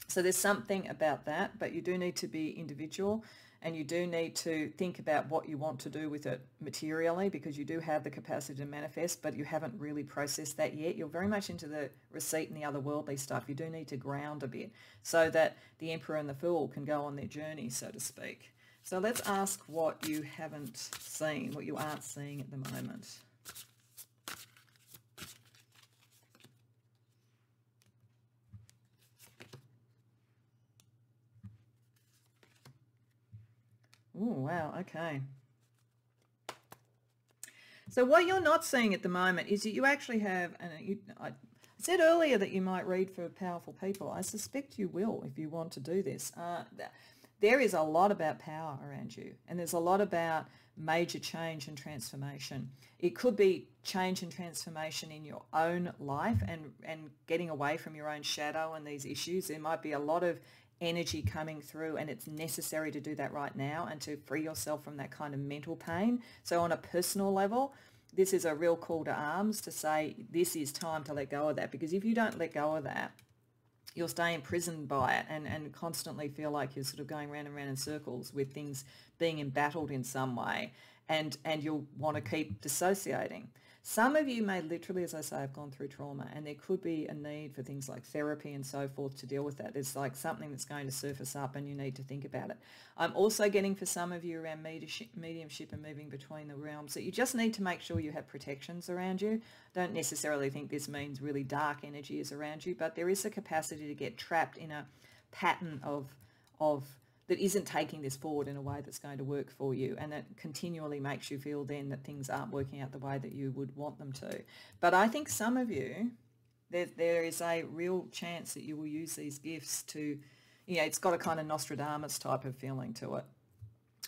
So there's something about that, but you do need to be individual and you do need to think about what you want to do with it materially because you do have the capacity to manifest, but you haven't really processed that yet. You're very much into the receipt and the otherworldly stuff. You do need to ground a bit so that the Emperor and the Fool can go on their journey, so to speak. So let's ask what you haven't seen, what you aren't seeing at the moment. Oh, wow, okay. So what you're not seeing at the moment is that you actually have, and you, I said earlier that you might read for powerful people. I suspect you will if you want to do this. Uh, there is a lot about power around you and there's a lot about major change and transformation. It could be change and transformation in your own life and, and getting away from your own shadow and these issues. There might be a lot of energy coming through and it's necessary to do that right now and to free yourself from that kind of mental pain. So on a personal level, this is a real call to arms to say this is time to let go of that because if you don't let go of that, you'll stay imprisoned by it and, and constantly feel like you're sort of going round and round in circles with things being embattled in some way and, and you'll want to keep dissociating. Some of you may literally, as I say, have gone through trauma and there could be a need for things like therapy and so forth to deal with that. There's like something that's going to surface up and you need to think about it. I'm also getting for some of you around mediumship and moving between the realms that you just need to make sure you have protections around you. Don't necessarily think this means really dark energy is around you, but there is a capacity to get trapped in a pattern of, of that isn't taking this forward in a way that's going to work for you and that continually makes you feel then that things aren't working out the way that you would want them to. But I think some of you, there, there is a real chance that you will use these gifts to, you know, it's got a kind of Nostradamus type of feeling to it.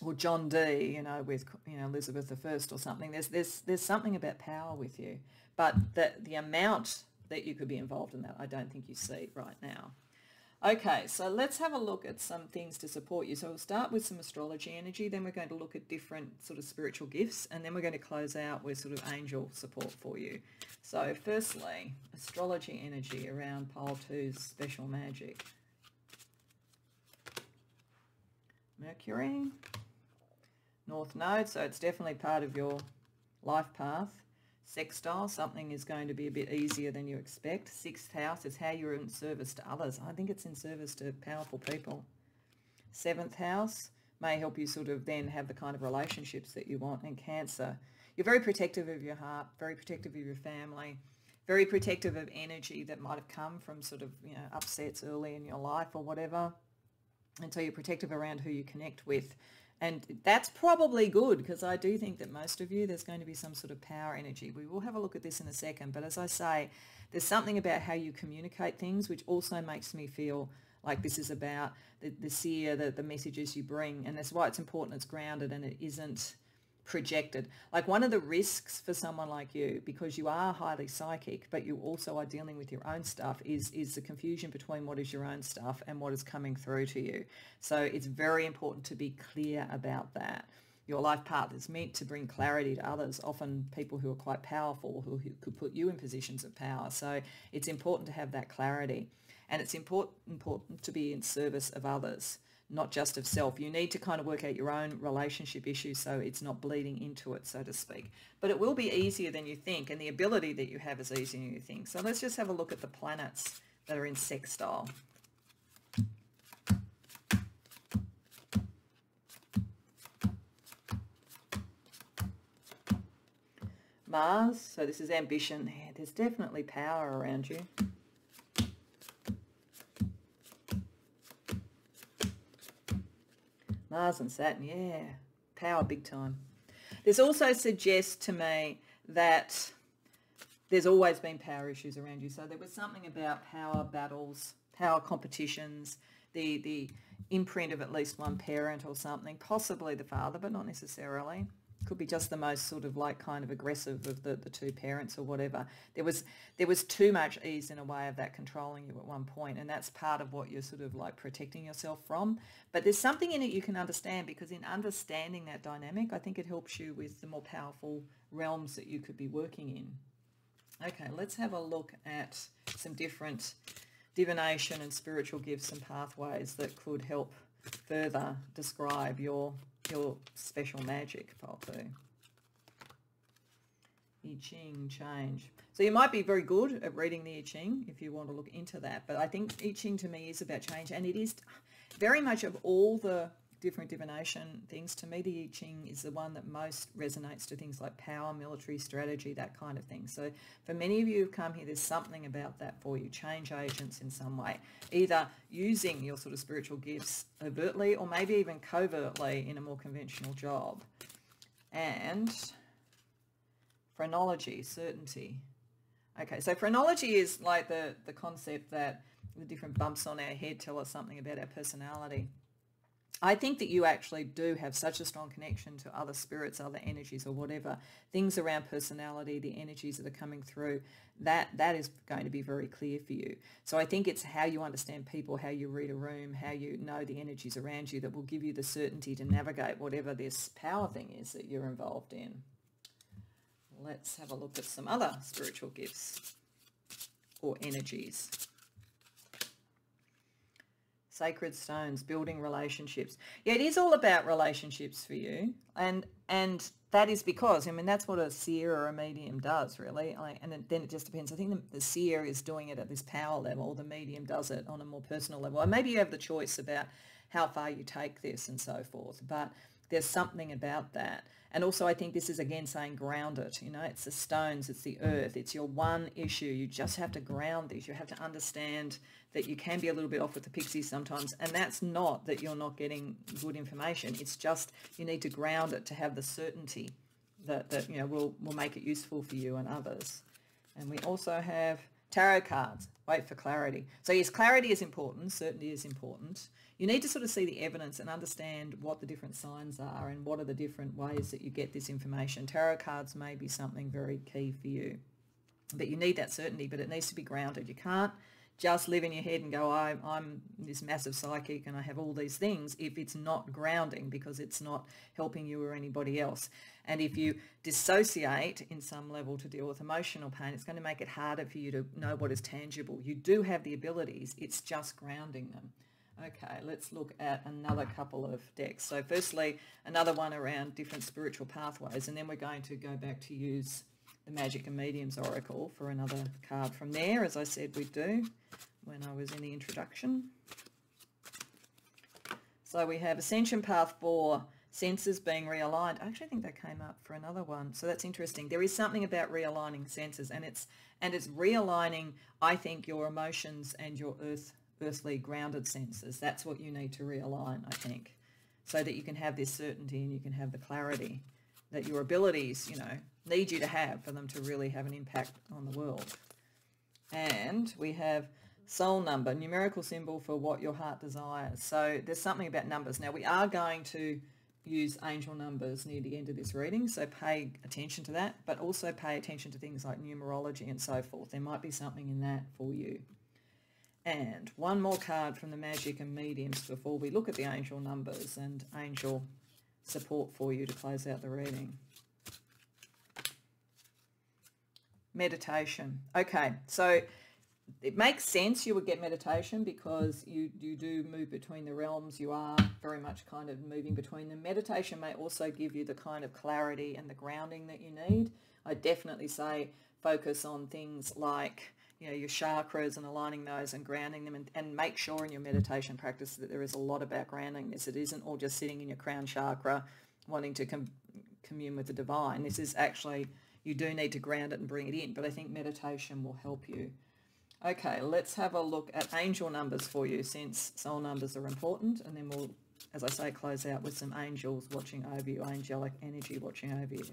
Or John Dee, you know, with you know Elizabeth I or something. There's there's there's something about power with you, but the the amount that you could be involved in that, I don't think you see right now. Okay, so let's have a look at some things to support you. So we'll start with some astrology energy, then we're going to look at different sort of spiritual gifts, and then we're going to close out with sort of angel support for you. So firstly, astrology energy around pile two's special magic. Mercury, North Node, so it's definitely part of your life path sextile, something is going to be a bit easier than you expect. Sixth house is how you're in service to others. I think it's in service to powerful people. Seventh house may help you sort of then have the kind of relationships that you want. And Cancer, you're very protective of your heart, very protective of your family, very protective of energy that might have come from sort of, you know, upsets early in your life or whatever. And so you're protective around who you connect with. And that's probably good because I do think that most of you, there's going to be some sort of power energy. We will have a look at this in a second. But as I say, there's something about how you communicate things which also makes me feel like this is about the, the seer, the, the messages you bring. And that's why it's important it's grounded and it isn't projected. Like one of the risks for someone like you, because you are highly psychic, but you also are dealing with your own stuff, is, is the confusion between what is your own stuff and what is coming through to you. So it's very important to be clear about that. Your life path is meant to bring clarity to others, often people who are quite powerful, who, who could put you in positions of power. So it's important to have that clarity. And it's important, important to be in service of others not just of self. You need to kind of work out your own relationship issues so it's not bleeding into it, so to speak. But it will be easier than you think, and the ability that you have is easier than you think. So let's just have a look at the planets that are in sextile. Mars, so this is ambition there. There's definitely power around you. Mars and Saturn, yeah, power big time. This also suggests to me that there's always been power issues around you. So there was something about power battles, power competitions, the, the imprint of at least one parent or something, possibly the father, but not necessarily could be just the most sort of like kind of aggressive of the, the two parents or whatever. There was there was too much ease in a way of that controlling you at one point, and that's part of what you're sort of like protecting yourself from. But there's something in it you can understand because in understanding that dynamic, I think it helps you with the more powerful realms that you could be working in. Okay, let's have a look at some different divination and spiritual gifts and pathways that could help further describe your your special magic, Palpu. I Ching change. So you might be very good at reading the I Ching if you want to look into that. But I think I Ching to me is about change. And it is very much of all the different divination things, to me the I Ching is the one that most resonates to things like power, military strategy, that kind of thing. So for many of you who've come here, there's something about that for you, change agents in some way, either using your sort of spiritual gifts overtly or maybe even covertly in a more conventional job. And phrenology, certainty. Okay, so phrenology is like the, the concept that the different bumps on our head tell us something about our personality. I think that you actually do have such a strong connection to other spirits, other energies or whatever, things around personality, the energies that are coming through, that that is going to be very clear for you. So I think it's how you understand people, how you read a room, how you know the energies around you that will give you the certainty to navigate whatever this power thing is that you're involved in. Let's have a look at some other spiritual gifts or energies. Sacred stones, building relationships. Yeah, it is all about relationships for you. And and that is because, I mean, that's what a seer or a medium does, really. and then it just depends. I think the, the seer is doing it at this power level. Or the medium does it on a more personal level. And maybe you have the choice about how far you take this and so forth. But there's something about that. And also I think this is again saying ground it, you know, it's the stones, it's the earth, it's your one issue. You just have to ground these. You have to understand that you can be a little bit off with the pixies sometimes. And that's not that you're not getting good information. It's just you need to ground it to have the certainty that, that you know, will, will make it useful for you and others. And we also have tarot cards. Wait for clarity. So yes, clarity is important. Certainty is important you need to sort of see the evidence and understand what the different signs are and what are the different ways that you get this information. Tarot cards may be something very key for you. But you need that certainty, but it needs to be grounded. You can't just live in your head and go, I'm, I'm this massive psychic and I have all these things if it's not grounding because it's not helping you or anybody else. And if you dissociate in some level to deal with emotional pain, it's going to make it harder for you to know what is tangible. You do have the abilities, it's just grounding them. Okay, let's look at another couple of decks. So firstly, another one around different spiritual pathways, and then we're going to go back to use the Magick and Mediums Oracle for another card from there, as I said we'd do when I was in the introduction. So we have Ascension Path 4, senses being realigned. I actually think that came up for another one. So that's interesting. There is something about realigning senses, and it's and it's realigning, I think, your emotions and your earth earthly grounded senses. That's what you need to realign, I think, so that you can have this certainty and you can have the clarity that your abilities, you know, need you to have for them to really have an impact on the world. And we have soul number, numerical symbol for what your heart desires. So there's something about numbers. Now we are going to use angel numbers near the end of this reading, so pay attention to that, but also pay attention to things like numerology and so forth. There might be something in that for you. And one more card from the Magick and Mediums before we look at the angel numbers and angel support for you to close out the reading. Meditation. Okay, so it makes sense you would get meditation because you, you do move between the realms. You are very much kind of moving between them. Meditation may also give you the kind of clarity and the grounding that you need. I definitely say focus on things like you know, your chakras and aligning those and grounding them and, and make sure in your meditation practice that there is a lot about grounding this. It isn't all just sitting in your crown chakra wanting to com- commune with the divine. This is actually, you do need to ground it and bring it in, but I think meditation will help you. Okay, let's have a look at angel numbers for you since soul numbers are important and then we'll, as I say, close out with some angels watching over you, angelic energy watching over you.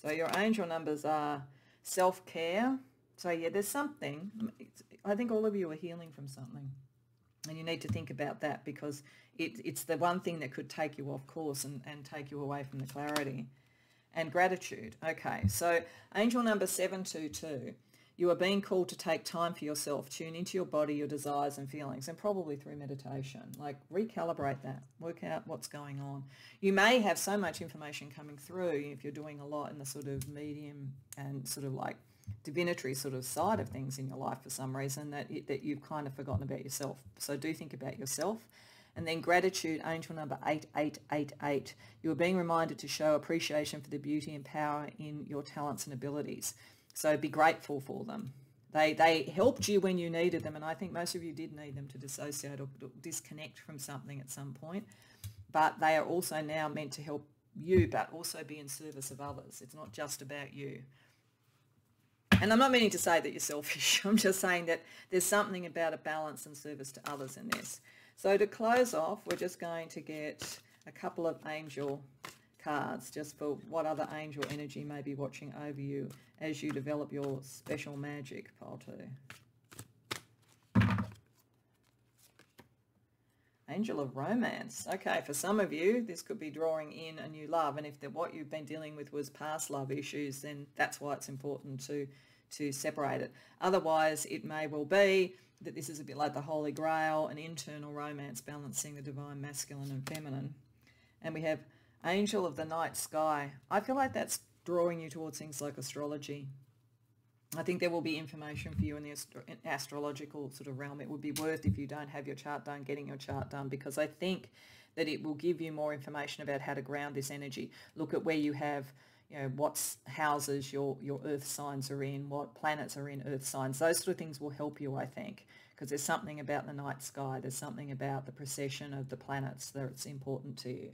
So your angel numbers are self-care, so yeah, there's something. I think all of you are healing from something. And you need to think about that because it, it's the one thing that could take you off course and, and take you away from the clarity. And gratitude. Okay, so angel number 722. You are being called to take time for yourself, tune into your body, your desires and feelings, and probably through meditation. Like recalibrate that, work out what's going on. You may have so much information coming through if you're doing a lot in the sort of medium and sort of like divinatory sort of side of things in your life for some reason that, it, that you've kind of forgotten about yourself. So do think about yourself. And then gratitude, angel number 8888. You are being reminded to show appreciation for the beauty and power in your talents and abilities. So be grateful for them. They, they helped you when you needed them, and I think most of you did need them to dissociate or disconnect from something at some point. But they are also now meant to help you, but also be in service of others. It's not just about you. And I'm not meaning to say that you're selfish. [laughs] I'm just saying that there's something about a balance and service to others in this. So to close off, we're just going to get a couple of angel cards just for what other angel energy may be watching over you as you develop your special magic, pile Angel of Romance. Okay, for some of you, this could be drawing in a new love. And if the, what you've been dealing with was past love issues, then that's why it's important to, to separate it. Otherwise, it may well be that this is a bit like the Holy Grail, an internal romance balancing the divine masculine and feminine. And we have Angel of the Night Sky. I feel like that's drawing you towards things like astrology. I think there will be information for you in the astrological sort of realm. It would be worth if you don't have your chart done, getting your chart done, because I think that it will give you more information about how to ground this energy. Look at where you have you know, what houses your, your earth signs are in, what planets are in earth signs. Those sort of things will help you, I think, because there's something about the night sky. There's something about the precession of the planets that's important to you.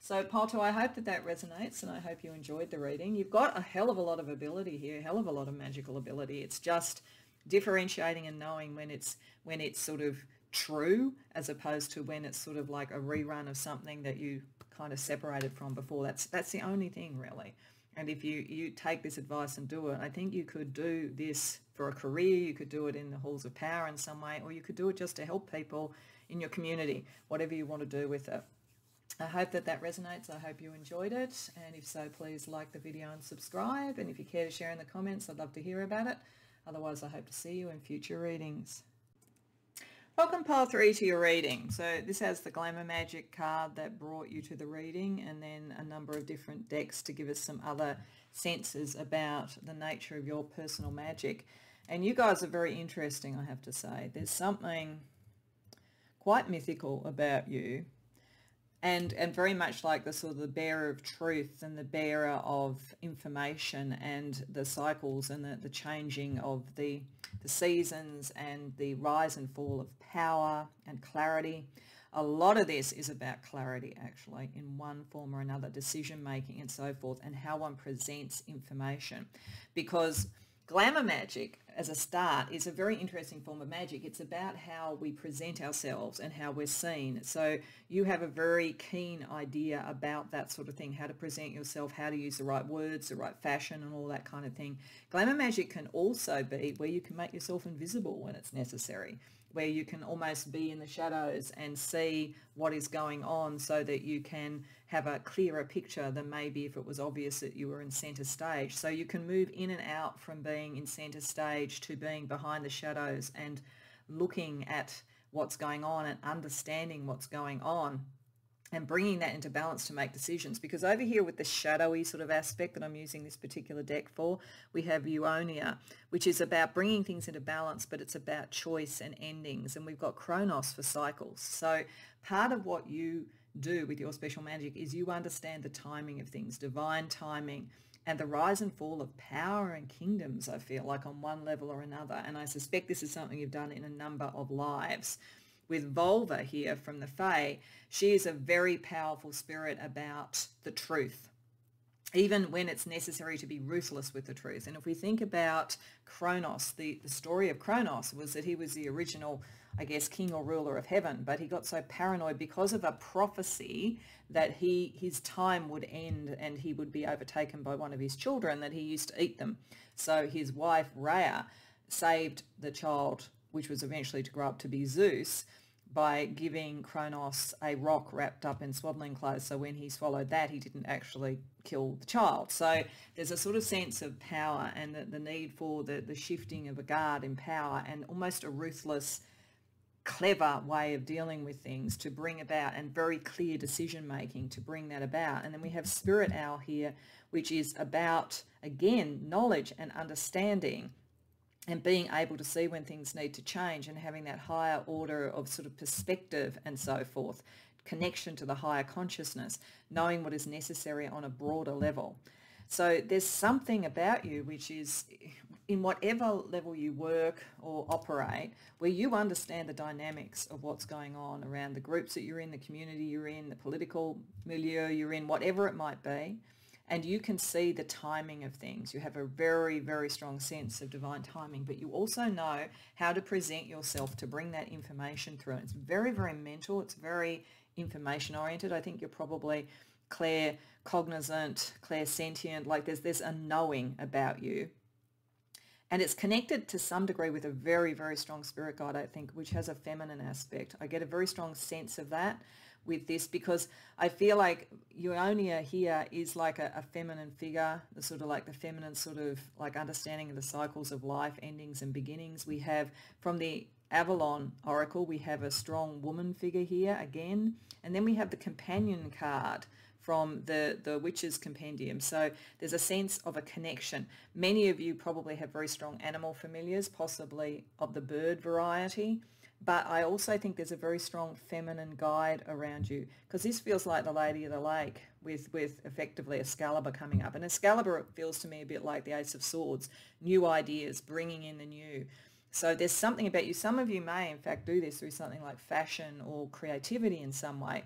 So Palto, I hope that that resonates and I hope you enjoyed the reading. You've got a hell of a lot of ability here, hell of a lot of magical ability. It's just differentiating and knowing when it's when it's sort of true as opposed to when it's sort of like a rerun of something that you kind of separated from before. That's that's the only thing really. And if you, you take this advice and do it, I think you could do this for a career, you could do it in the halls of power in some way, or you could do it just to help people in your community, whatever you want to do with it. I hope that that resonates. I hope you enjoyed it. And if so, please like the video and subscribe. And if you care to share in the comments, I'd love to hear about it. Otherwise, I hope to see you in future readings. Welcome pile 3 to your reading. So this has the Glamour Magic card that brought you to the reading and then a number of different decks to give us some other senses about the nature of your personal magic. And you guys are very interesting, I have to say. There's something quite mythical about you and and very much like the sort of the bearer of truth and the bearer of information and the cycles and the, the changing of the the seasons and the rise and fall of power and clarity. A lot of this is about clarity actually in one form or another, decision making and so forth, and how one presents information. Because glamour magic as a start is a very interesting form of magic. It's about how we present ourselves and how we're seen. So you have a very keen idea about that sort of thing, how to present yourself, how to use the right words, the right fashion and all that kind of thing. Glamour magic can also be where you can make yourself invisible when it's necessary where you can almost be in the shadows and see what is going on so that you can have a clearer picture than maybe if it was obvious that you were in center stage. So you can move in and out from being in center stage to being behind the shadows and looking at what's going on and understanding what's going on and bringing that into balance to make decisions. Because over here with the shadowy sort of aspect that I'm using this particular deck for, we have Euonia, which is about bringing things into balance, but it's about choice and endings. And we've got Kronos for cycles. So part of what you do with your special magic is you understand the timing of things, divine timing, and the rise and fall of power and kingdoms, I feel like on one level or another. And I suspect this is something you've done in a number of lives with Volva here from the Fae, she is a very powerful spirit about the truth, even when it's necessary to be ruthless with the truth. And if we think about Kronos, the, the story of Kronos was that he was the original, I guess, king or ruler of heaven, but he got so paranoid because of a prophecy that he his time would end and he would be overtaken by one of his children that he used to eat them. So his wife, Rhea, saved the child which was eventually to grow up to be Zeus, by giving Kronos a rock wrapped up in swaddling clothes. So when he swallowed that, he didn't actually kill the child. So there's a sort of sense of power and the, the need for the, the shifting of a guard in power and almost a ruthless, clever way of dealing with things to bring about and very clear decision making to bring that about. And then we have Spirit Owl here, which is about, again, knowledge and understanding and being able to see when things need to change and having that higher order of sort of perspective and so forth, connection to the higher consciousness, knowing what is necessary on a broader level. So there's something about you which is in whatever level you work or operate where you understand the dynamics of what's going on around the groups that you're in, the community you're in, the political milieu you're in, whatever it might be and you can see the timing of things. You have a very, very strong sense of divine timing, but you also know how to present yourself to bring that information through. And it's very, very mental. It's very information oriented. I think you're probably clair cognizant, clairsentient, like there's, there's a knowing about you. And it's connected to some degree with a very, very strong spirit guide, I think, which has a feminine aspect. I get a very strong sense of that with this because I feel like Euonia here is like a, a, feminine figure, the sort of like the feminine sort of like understanding of the cycles of life, endings and beginnings. We have from the Avalon Oracle, we have a strong woman figure here again. And then we have the companion card from the, the Witch's Compendium. So there's a sense of a connection. Many of you probably have very strong animal familiars, possibly of the bird variety. But I also think there's a very strong feminine guide around you because this feels like the Lady of the Lake with, with effectively Excalibur coming up. And Excalibur feels to me a bit like the Ace of Swords, new ideas, bringing in the new. So there's something about you. Some of you may, in fact, do this through something like fashion or creativity in some way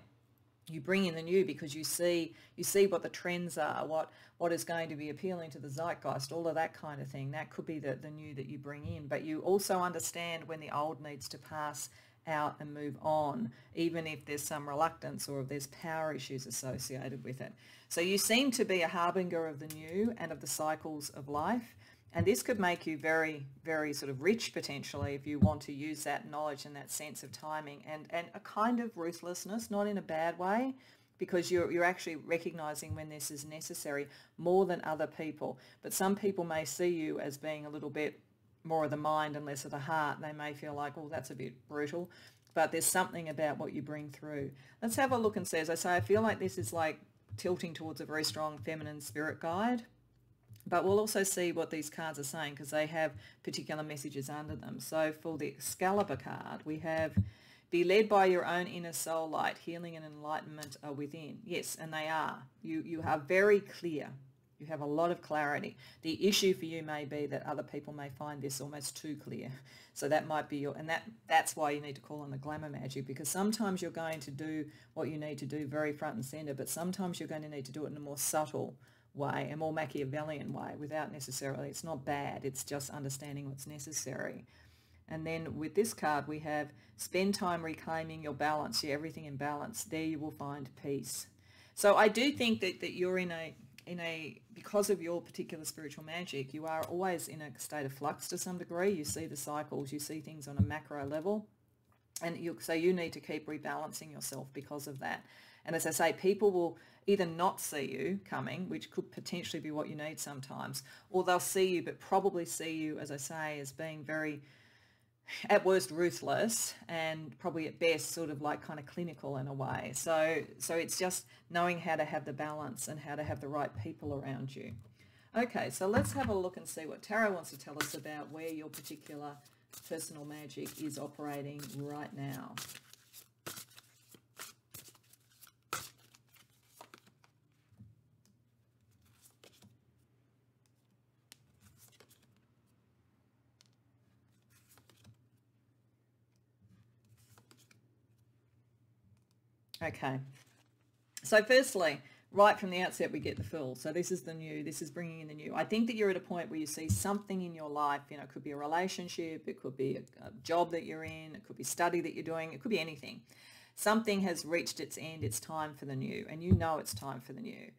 you bring in the new because you see you see what the trends are, what what is going to be appealing to the zeitgeist, all of that kind of thing. That could be the, the new that you bring in. But you also understand when the old needs to pass out and move on, even if there's some reluctance or if there's power issues associated with it. So you seem to be a harbinger of the new and of the cycles of life. And this could make you very, very sort of rich potentially if you want to use that knowledge and that sense of timing and, and a kind of ruthlessness, not in a bad way, because you're, you're actually recognizing when this is necessary more than other people. But some people may see you as being a little bit more of the mind and less of the heart. They may feel like, oh, that's a bit brutal. But there's something about what you bring through. Let's have a look and see. As I say, I feel like this is like tilting towards a very strong feminine spirit guide but we'll also see what these cards are saying because they have particular messages under them. So for the Excalibur card, we have be led by your own inner soul light. Healing and enlightenment are within. Yes, and they are. You, you are very clear. You have a lot of clarity. The issue for you may be that other people may find this almost too clear. So that might be your, and that, that's why you need to call on the glamour magic because sometimes you're going to do what you need to do very front and center, but sometimes you're going to need to do it in a more subtle way, a more Machiavellian way, without necessarily, it's not bad, it's just understanding what's necessary. And then with this card, we have spend time reclaiming your balance, your everything in balance. There you will find peace. So I do think that, that you're in a, in a, because of your particular spiritual magic, you are always in a state of flux to some degree. You see the cycles, you see things on a macro level. And you, so you need to keep rebalancing yourself because of that. And as I say, people will either not see you coming, which could potentially be what you need sometimes, or they'll see you but probably see you, as I say, as being very, at worst, ruthless and probably at best sort of like kind of clinical in a way. So, so it's just knowing how to have the balance and how to have the right people around you. Okay, so let's have a look and see what Tarot wants to tell us about where your particular personal magic is operating right now. Okay. So firstly, right from the outset, we get the Fool. So this is the new. This is bringing in the new. I think that you're at a point where you see something in your life. You know, it could be a relationship. It could be a, a job that you're in. It could be study that you're doing. It could be anything. Something has reached its end. It's time for the new. And you know it's time for the new.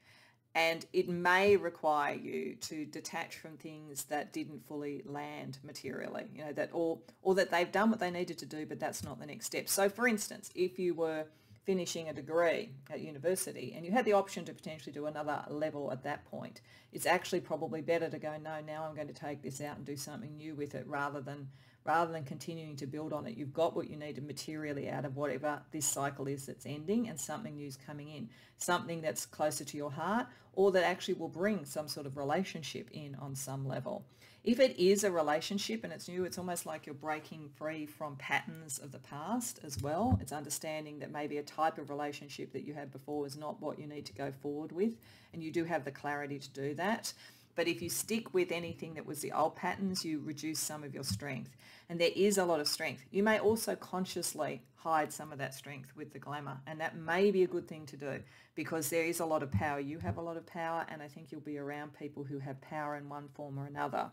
And it may require you to detach from things that didn't fully land materially, you know, that or, or that they've done what they needed to do, but that's not the next step. So for instance, if you were finishing a degree at university and you had the option to potentially do another level at that point, it's actually probably better to go, no, now I'm going to take this out and do something new with it rather than rather than continuing to build on it. You've got what you need to materially out of whatever this cycle is that's ending and something new's coming in, something that's closer to your heart or that actually will bring some sort of relationship in on some level. If it is a relationship and it's new, it's almost like you're breaking free from patterns of the past as well. It's understanding that maybe a type of relationship that you had before is not what you need to go forward with. And you do have the clarity to do that. But if you stick with anything that was the old patterns, you reduce some of your strength. And there is a lot of strength. You may also consciously hide some of that strength with the glamour. And that may be a good thing to do because there is a lot of power. You have a lot of power and I think you'll be around people who have power in one form or another.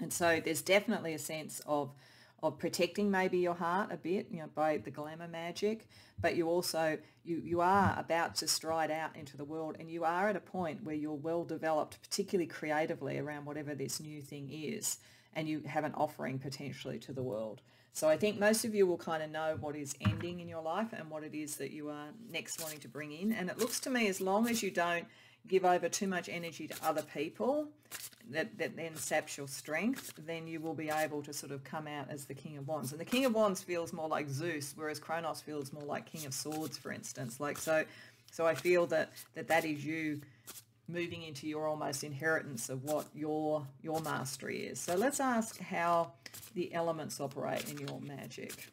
And so there's definitely a sense of of protecting maybe your heart a bit, you know, by the glamour magic, but you also you you are about to stride out into the world and you are at a point where you're well developed, particularly creatively around whatever this new thing is, and you have an offering potentially to the world. So I think most of you will kind of know what is ending in your life and what it is that you are next wanting to bring in. And it looks to me as long as you don't give over too much energy to other people that, that then saps your strength, then you will be able to sort of come out as the King of Wands. And the King of Wands feels more like Zeus, whereas Kronos feels more like King of Swords, for instance. Like so, So I feel that that, that is you moving into your almost inheritance of what your your mastery is. So let's ask how the elements operate in your magic.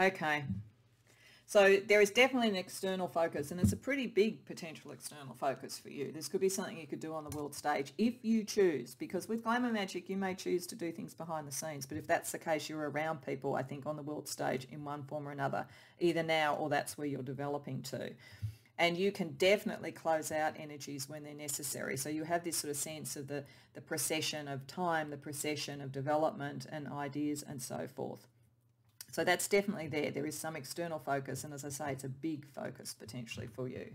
Okay, so there is definitely an external focus and it's a pretty big potential external focus for you. This could be something you could do on the world stage if you choose, because with glamour magic you may choose to do things behind the scenes, but if that's the case you're around people, I think, on the world stage in one form or another, either now or that's where you're developing to. And you can definitely close out energies when they're necessary. So you have this sort of sense of the, the procession of time, the procession of development and ideas and so forth. So that's definitely there. There is some external focus, and as I say, it's a big focus potentially for you.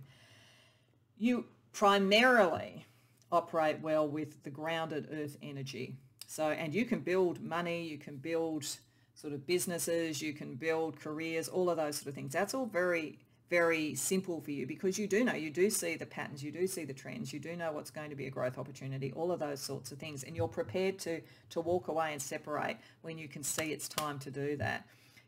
You primarily operate well with the grounded earth energy. So, and you can build money, you can build sort of businesses, you can build careers, all of those sort of things. That's all very, very simple for you because you do know, you do see the patterns, you do see the trends, you do know what's going to be a growth opportunity, all of those sorts of things. And you're prepared to, to walk away and separate when you can see it's time to do that.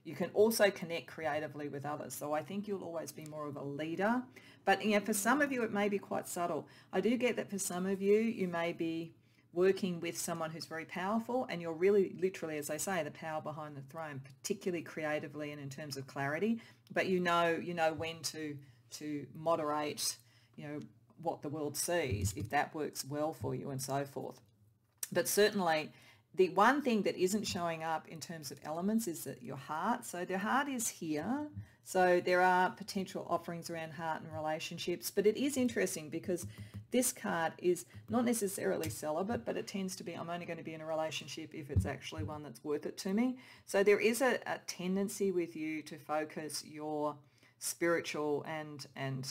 You can also connect creatively with others. So I think you'll always be more of a leader. But you know, for some of you, it may be quite subtle. I do get that for some of you, you may be working with someone who's very powerful and you're really literally, as they say, the power behind the throne, particularly creatively and in terms of clarity. But you know, you know when to to moderate, you know, what the world sees, if that works well for you and so forth. But certainly the one thing that isn't showing up in terms of elements is that your heart. So the heart is here. So there are potential offerings around heart and relationships, but it is interesting because this card is not necessarily celibate, but it tends to be, I'm only going to be in a relationship if it's actually one that's worth it to me. So there is a, a tendency with you to focus your spiritual and, and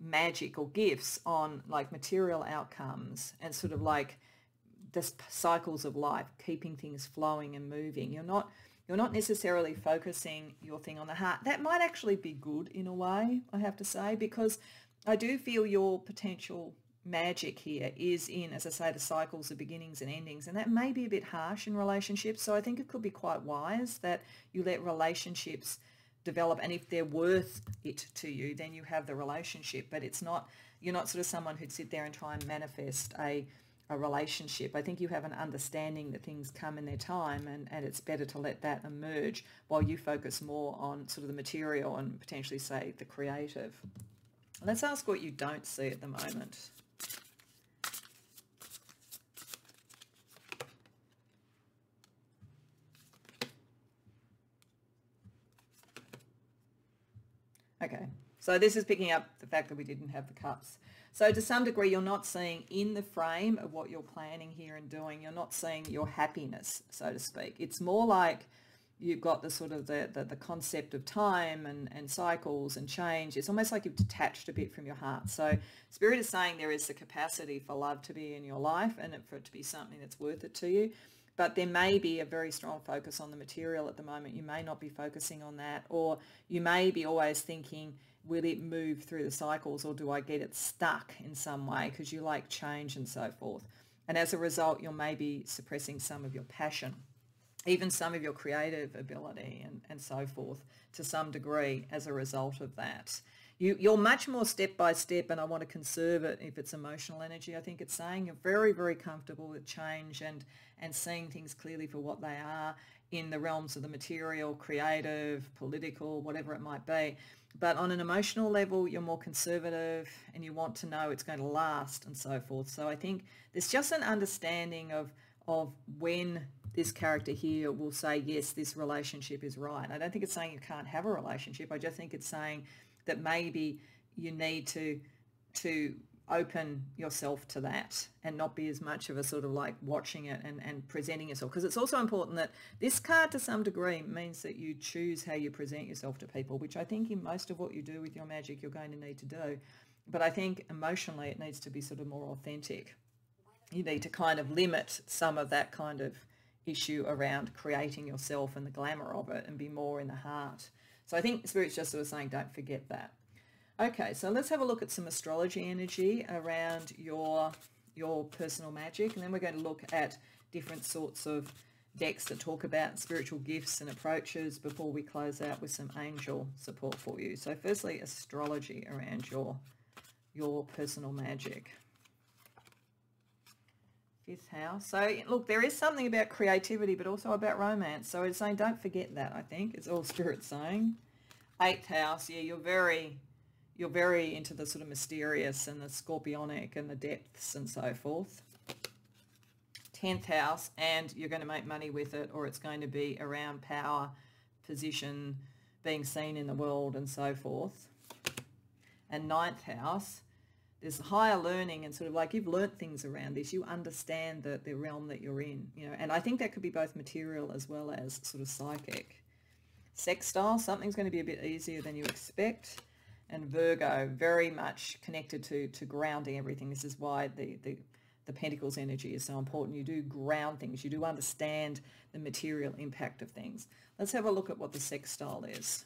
magic or gifts on like material outcomes and sort of like the cycles of life, keeping things flowing and moving. You're not you're not necessarily focusing your thing on the heart. That might actually be good in a way, I have to say, because I do feel your potential magic here is in, as I say, the cycles of beginnings and endings, and that may be a bit harsh in relationships. So I think it could be quite wise that you let relationships develop, and if they're worth it to you, then you have the relationship. But it's not, you're not sort of someone who'd sit there and try and manifest a a relationship. I think you have an understanding that things come in their time and, and it's better to let that emerge while you focus more on sort of the material and potentially say the creative. Let's ask what you don't see at the moment. Okay, so this is picking up the fact that we didn't have the cups. So to some degree, you're not seeing in the frame of what you're planning here and doing, you're not seeing your happiness, so to speak. It's more like you've got the sort of the, the, the, concept of time and, and cycles and change. It's almost like you've detached a bit from your heart. So Spirit is saying there is the capacity for love to be in your life and for it to be something that's worth it to you. But there may be a very strong focus on the material at the moment. You may not be focusing on that or you may be always thinking, will it move through the cycles or do I get it stuck in some way because you like change and so forth. And as a result, you're maybe suppressing some of your passion, even some of your creative ability and, and so forth to some degree as a result of that. You, you're much more step by step and I want to conserve it if it's emotional energy. I think it's saying you're very, very comfortable with change and, and seeing things clearly for what they are in the realms of the material, creative, political, whatever it might be. But on an emotional level, you're more conservative and you want to know it's going to last and so forth. So I think there's just an understanding of, of when this character here will say, yes, this relationship is right. I don't think it's saying you can't have a relationship. I just think it's saying that maybe you need to, to open yourself to that and not be as much of a sort of like watching it and, and presenting yourself. Because it's also important that this card to some degree means that you choose how you present yourself to people, which I think in most of what you do with your magic, you're going to need to do. But I think emotionally it needs to be sort of more authentic. You need to kind of limit some of that kind of issue around creating yourself and the glamour of it and be more in the heart. So I think Spirit's just sort of saying don't forget that. Okay, so let's have a look at some astrology energy around your your personal magic, and then we're going to look at different sorts of decks that talk about spiritual gifts and approaches before we close out with some angel support for you. So firstly, astrology around your your personal magic. Fifth house. So look, there is something about creativity, but also about romance. So it's saying don't forget that, I think. It's all [laughs] spirit saying. Eighth house, yeah, you're very you're very into the sort of mysterious and the scorpionic and the depths and so forth. 10th house and you're going to make money with it or it's going to be around power, position, being seen in the world and so forth. And ninth house, there's higher learning and sort of like you've learnt things around this. You understand the, the realm that you're in, you know, and I think that could be both material as well as sort of psychic. Sextile, something's going to be a bit easier than you expect and Virgo very much connected to to grounding everything. This is why the the the Pentacles energy is so important. You do ground things. You do understand the material impact of things. Let's have a look at what the sextile is.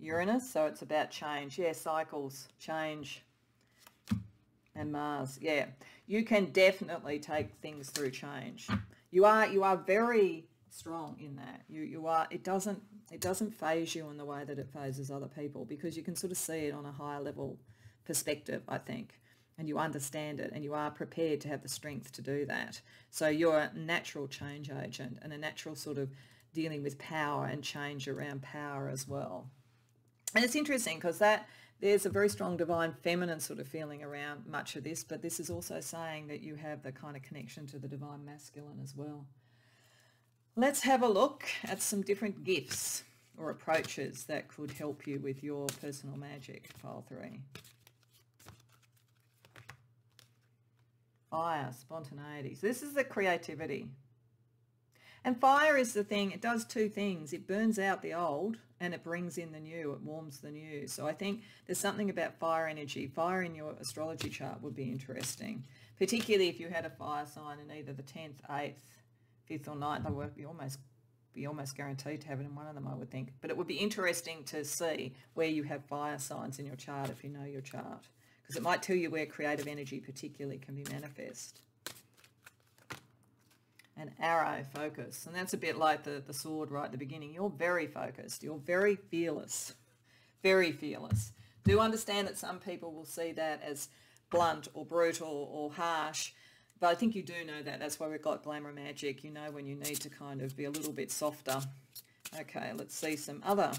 Uranus, so it's about change. Yeah, cycles, change. And Mars, yeah. You can definitely take things through change. You are you are very strong in that. You you are it doesn't it doesn't faze you in the way that it fazes other people because you can sort of see it on a higher level perspective, I think. And you understand it and you are prepared to have the strength to do that. So you're a natural change agent and a natural sort of dealing with power and change around power as well. And it's interesting because that there's a very strong divine feminine sort of feeling around much of this, but this is also saying that you have the kind of connection to the divine masculine as well. Let's have a look at some different gifts or approaches that could help you with your personal magic, file three. Fire, spontaneity. So this is the creativity. And fire is the thing, it does two things. It burns out the old and it brings in the new, it warms the new. So I think there's something about fire energy. Fire in your astrology chart would be interesting, particularly if you had a fire sign in either the 10th, 8th, fifth or ninth, would be almost be almost guaranteed to have it in one of them, I would think. But it would be interesting to see where you have fire signs in your chart if you know your chart, because it might tell you where creative energy particularly can be manifest. An arrow focus, and that's a bit like the, the sword right at the beginning. You're very focused. You're very fearless. Very fearless. Do understand that some people will see that as blunt or brutal or harsh, but I think you do know that. That's why we've got Glamour Magic. You know when you need to kind of be a little bit softer. Okay, let's see some other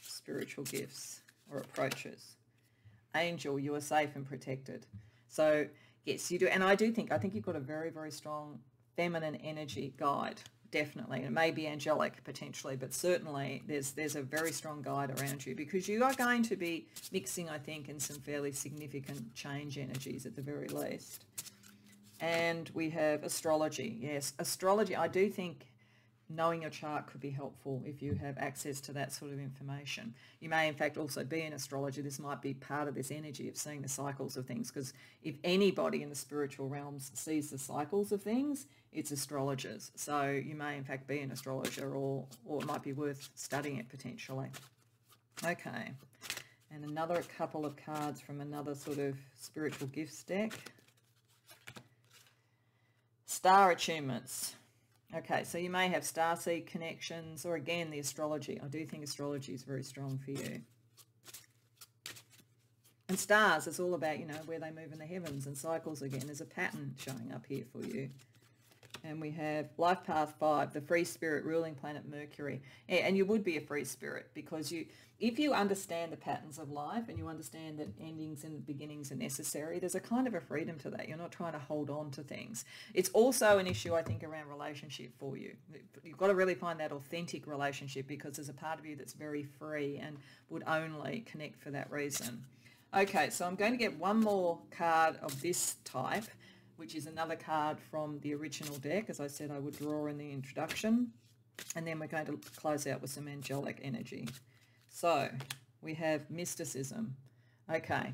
spiritual gifts or approaches. Angel, you are safe and protected. So yes, you do. And I do think, I think you've got a very, very strong feminine energy guide, definitely. It may be angelic potentially, but certainly there's, there's a very strong guide around you because you are going to be mixing, I think, in some fairly significant change energies at the very least. And we have astrology. Yes, astrology. I do think knowing your chart could be helpful if you have access to that sort of information. You may in fact also be an astrologer. This might be part of this energy of seeing the cycles of things because if anybody in the spiritual realms sees the cycles of things, it's astrologers. So you may in fact be an astrologer or, or it might be worth studying it potentially. Okay, and another couple of cards from another sort of spiritual gifts deck. Star attunements. Okay, so you may have star seed connections or again the astrology. I do think astrology is very strong for you. And stars, it's all about, you know, where they move in the heavens and cycles again. There's a pattern showing up here for you. And we have Life Path 5, the free spirit ruling planet Mercury. And you would be a free spirit because you, if you understand the patterns of life and you understand that endings and beginnings are necessary, there's a kind of a freedom to that. You're not trying to hold on to things. It's also an issue, I think, around relationship for you. You've got to really find that authentic relationship because there's a part of you that's very free and would only connect for that reason. Okay, so I'm going to get one more card of this type which is another card from the original deck. As I said, I would draw in the introduction. And then we're going to close out with some angelic energy. So we have mysticism. Okay.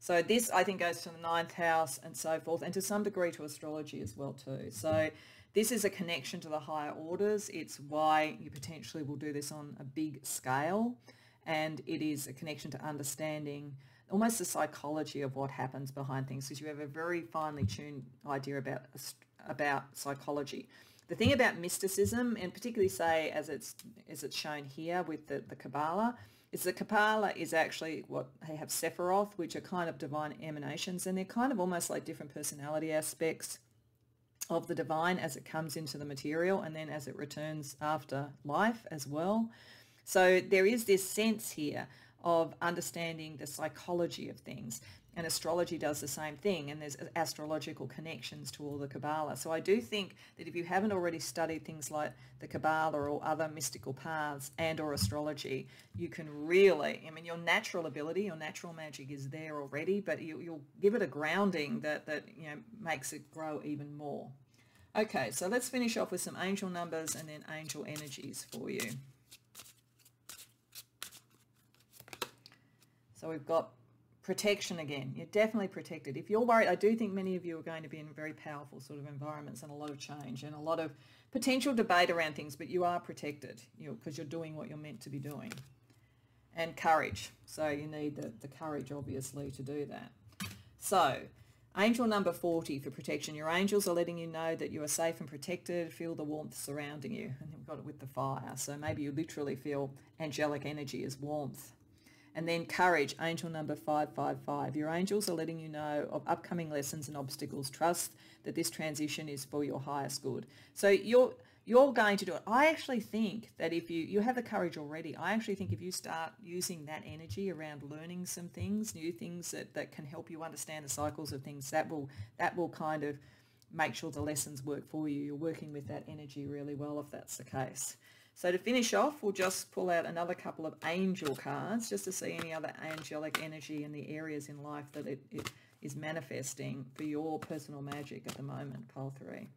So this, I think, goes to the ninth house and so forth, and to some degree to astrology as well too. So This is a connection to the higher orders. It's why you potentially will do this on a big scale. And it is a connection to understanding almost the psychology of what happens behind things because you have a very finely tuned idea about, about psychology. The thing about mysticism, and particularly say as it's, as it's shown here with the, the Kabbalah, is the Kabbalah is actually what they have Sephiroth, which are kind of divine emanations, and they're kind of almost like different personality aspects of the divine as it comes into the material and then as it returns after life as well. So there is this sense here of understanding the psychology of things. And astrology does the same thing, and there's astrological connections to all the Kabbalah. So I do think that if you haven't already studied things like the Kabbalah or other mystical paths and or astrology, you can really, I mean, your natural ability, your natural magic is there already, but you, will give it a grounding that, that, you know, makes it grow even more. Okay, so let's finish off with some angel numbers and then angel energies for you. So we've got protection again. You're definitely protected. If you're worried, I do think many of you are going to be in very powerful sort of environments and a lot of change and a lot of potential debate around things, but you are protected because you are doing what you're meant to be doing. And courage. So you need the, the courage, obviously, to do that. So angel number 40 for protection. Your angels are letting you know that you are safe and protected. Feel the warmth surrounding you. And you've got it with the fire. So maybe you literally feel angelic energy as warmth and then courage, angel number 555. Your angels are letting you know of upcoming lessons and obstacles. Trust that this transition is for your highest good. So you're you're going to do it. I actually think that if you, you have the courage already, I actually think if you start using that energy around learning some things, new things that, that can help you understand the cycles of things, that will that will kind of make sure the lessons work for you. You're working with that energy really well if that's the case. So to finish off, we'll just pull out another couple of angel cards just to see any other angelic energy in the areas in life that it, it is manifesting for your personal magic at the moment, pile three.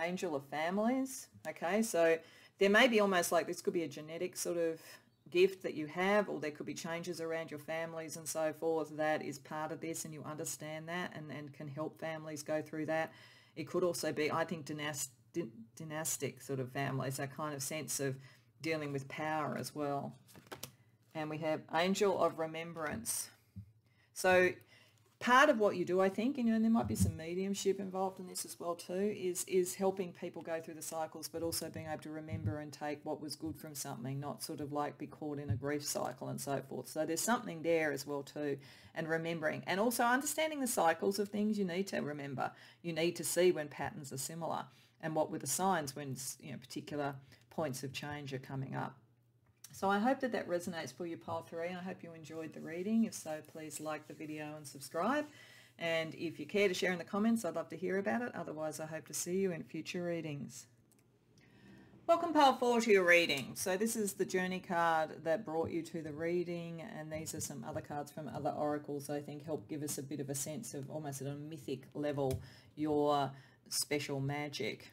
Angel of families. Okay, so there may be almost like this could be a genetic sort of gift that you have or there could be changes around your families and so forth that is part of this and you understand that and, and can help families go through that. It could also be, I think, dynast dynastic sort of families, that kind of sense of dealing with power as well. And we have Angel of Remembrance. So part of what you do, I think, and, you know, and there might be some mediumship involved in this as well too, is is helping people go through the cycles, but also being able to remember and take what was good from something, not sort of like be caught in a grief cycle and so forth. So there's something there as well too, and remembering, and also understanding the cycles of things you need to remember. You need to see when patterns are similar, and what were the signs when you know particular points of change are coming up. So I hope that that resonates for you, Pile 3, and I hope you enjoyed the reading. If so, please like the video and subscribe. And if you care to share in the comments, I'd love to hear about it. Otherwise, I hope to see you in future readings. Welcome, Pile 4, to your reading. So this is the journey card that brought you to the reading, and these are some other cards from other oracles I think help give us a bit of a sense of almost at a mythic level your special magic.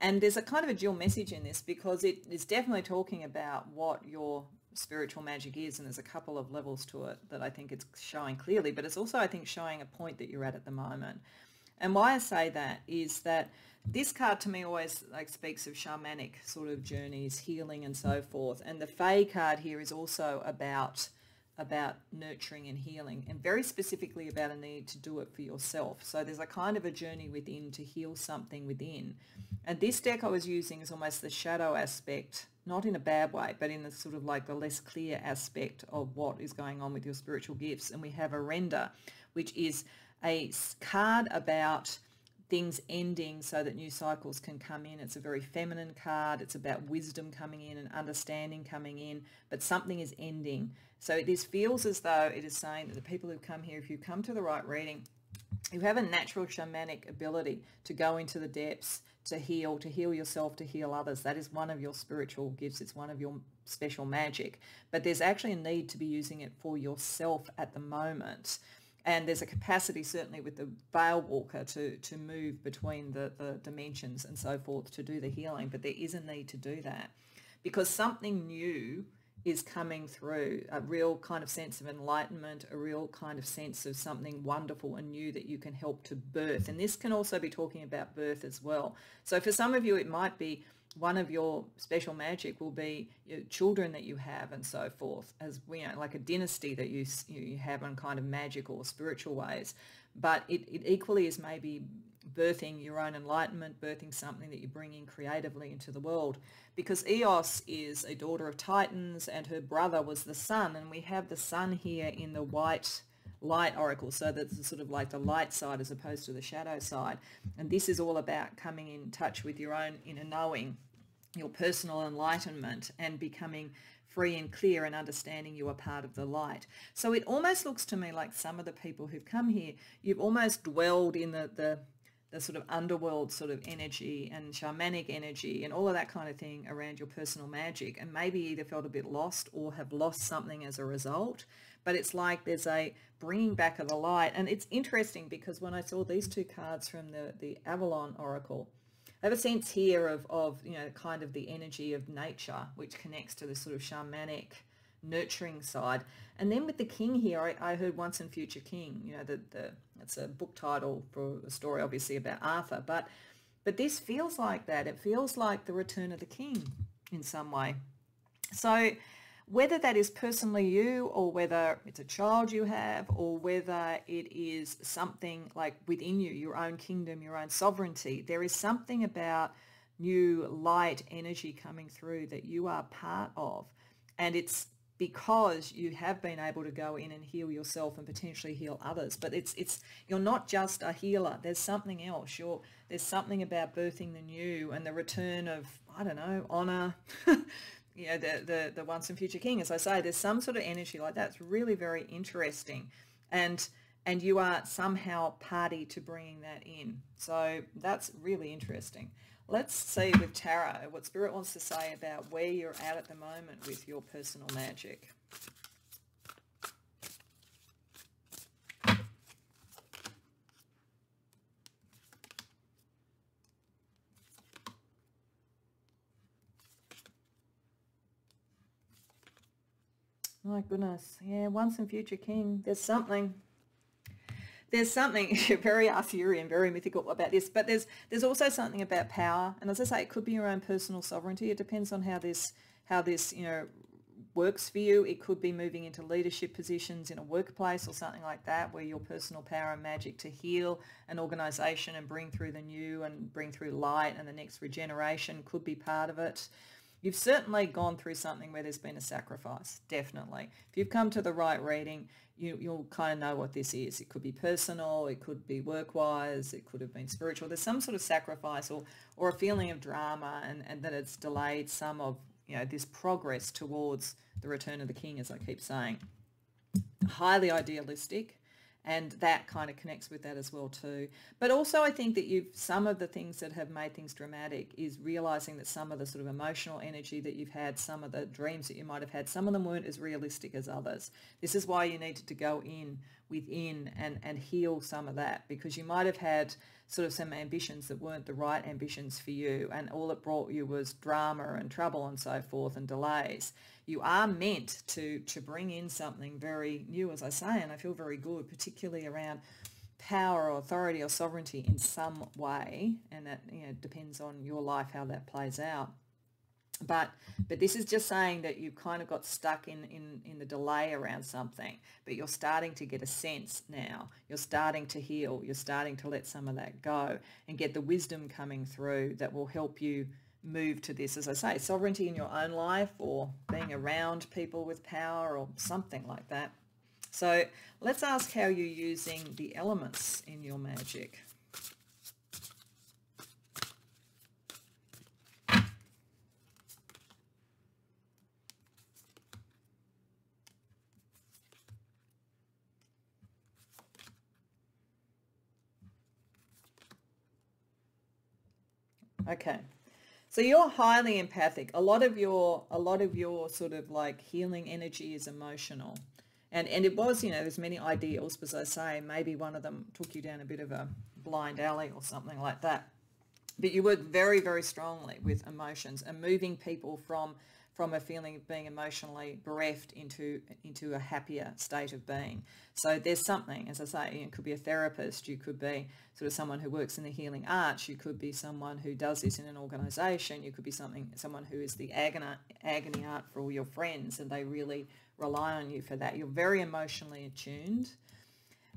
And there's a kind of a dual message in this because it is definitely talking about what your spiritual magic is and there's a couple of levels to it that I think it's showing clearly but it's also I think showing a point that you're at at the moment. And why I say that is that this card to me always like speaks of shamanic sort of journeys healing and so forth. And the Fae card here is also about about nurturing and healing and very specifically about a need to do it for yourself. So there's a kind of a journey within to heal something within. And this deck I was using is almost the shadow aspect, not in a bad way, but in the sort of like the less clear aspect of what is going on with your spiritual gifts. And we have a render, which is a card about things ending so that new cycles can come in. It's a very feminine card. It's about wisdom coming in and understanding coming in, but something is ending. So this feels as though it is saying that the people who come here, if you come to the right reading, you have a natural shamanic ability to go into the depths, to heal, to heal yourself, to heal others. That is one of your spiritual gifts. It's one of your special magic. But there's actually a need to be using it for yourself at the moment. And there's a capacity certainly with the veil walker to, to move between the, the dimensions and so forth to do the healing. But there is a need to do that because something new is coming through a real kind of sense of enlightenment, a real kind of sense of something wonderful and new that you can help to birth. And this can also be talking about birth as well. So for some of you, it might be one of your special magic will be your children that you have and so forth as you know like a dynasty that you you have in kind of magical or spiritual ways but it, it equally is maybe birthing your own enlightenment birthing something that you're bringing creatively into the world. Because eos is a daughter of titans and her brother was the sun and we have the sun here in the white light oracle. So that's sort of like the light side as opposed to the shadow side. And this is all about coming in touch with your own inner knowing your personal enlightenment and becoming free and clear and understanding you are part of the light. So it almost looks to me like some of the people who've come here, you've almost dwelled in the, the, the sort of underworld sort of energy and shamanic energy and all of that kind of thing around your personal magic and maybe either felt a bit lost or have lost something as a result. But it's like there's a bringing back of the light. And it's interesting because when I saw these two cards from the, the Avalon Oracle, I have a sense here of, of, you know, kind of the energy of nature, which connects to the sort of shamanic nurturing side. And then with the king here, I, I heard Once and Future King, you know, the, the, it's a book title for a story obviously about Arthur, but, but this feels like that. It feels like the return of the king in some way. So whether that is personally you or whether it's a child you have or whether it is something like within you, your own kingdom, your own sovereignty, there is something about new light energy coming through that you are part of. And it's because you have been able to go in and heal yourself and potentially heal others. But it's it's you're not just a healer. There's something else. You're there's something about birthing the new and the return of I don't know honor, [laughs] you know, the, the, the once and future king, as I say, there's some sort of energy like that. It's really very interesting. And, and you are somehow party to bringing that in. So that's really interesting. Let's see with tarot what Spirit wants to say about where you're at at the moment with your personal magic. My goodness. Yeah, once and future king. There's something. There's something [laughs] very Arthurian, very mythical about this, but there's there's also something about power. And as I say, it could be your own personal sovereignty. It depends on how this how this, you know, works for you. It could be moving into leadership positions in a workplace or something like that, where your personal power and magic to heal an organization and bring through the new and bring through light and the next regeneration could be part of it. You've certainly gone through something where there's been a sacrifice, definitely. If you've come to the right reading, you, you'll kind of know what this is. It could be personal, it could be work-wise, it could have been spiritual. There's some sort of sacrifice or, or a feeling of drama and, and that it's delayed some of you know this progress towards the return of the king, as I keep saying. Highly idealistic, and that kind of connects with that as well too. But also I think that you've some of the things that have made things dramatic is realizing that some of the sort of emotional energy that you've had, some of the dreams that you might have had, some of them weren't as realistic as others. This is why you needed to go in within and, and heal some of that because you might have had sort of some ambitions that weren't the right ambitions for you and all it brought you was drama and trouble and so forth and delays you are meant to to bring in something very new, as I say, and I feel very good, particularly around power or authority or sovereignty in some way, and that you know depends on your life how that plays out. But but this is just saying that you kind of got stuck in, in, in the delay around something, but you're starting to get a sense now. You're starting to heal. You're starting to let some of that go and get the wisdom coming through that will help you move to this, as I say, sovereignty in your own life or being around people with power or something like that. So let's ask how you're using the elements in your magic. Okay, so you're highly empathic. A lot of your a lot of your sort of like healing energy is emotional. And and it was, you know, there's many ideals, but as I say, maybe one of them took you down a bit of a blind alley or something like that. But you work very, very strongly with emotions and moving people from from a feeling of being emotionally bereft into into a happier state of being. So there's something, as I say, it could be a therapist, you could be sort of someone who works in the healing arts, you could be someone who does this in an organisation, you could be something someone who is the agony, agony aunt for all your friends and they really rely on you for that. You're very emotionally attuned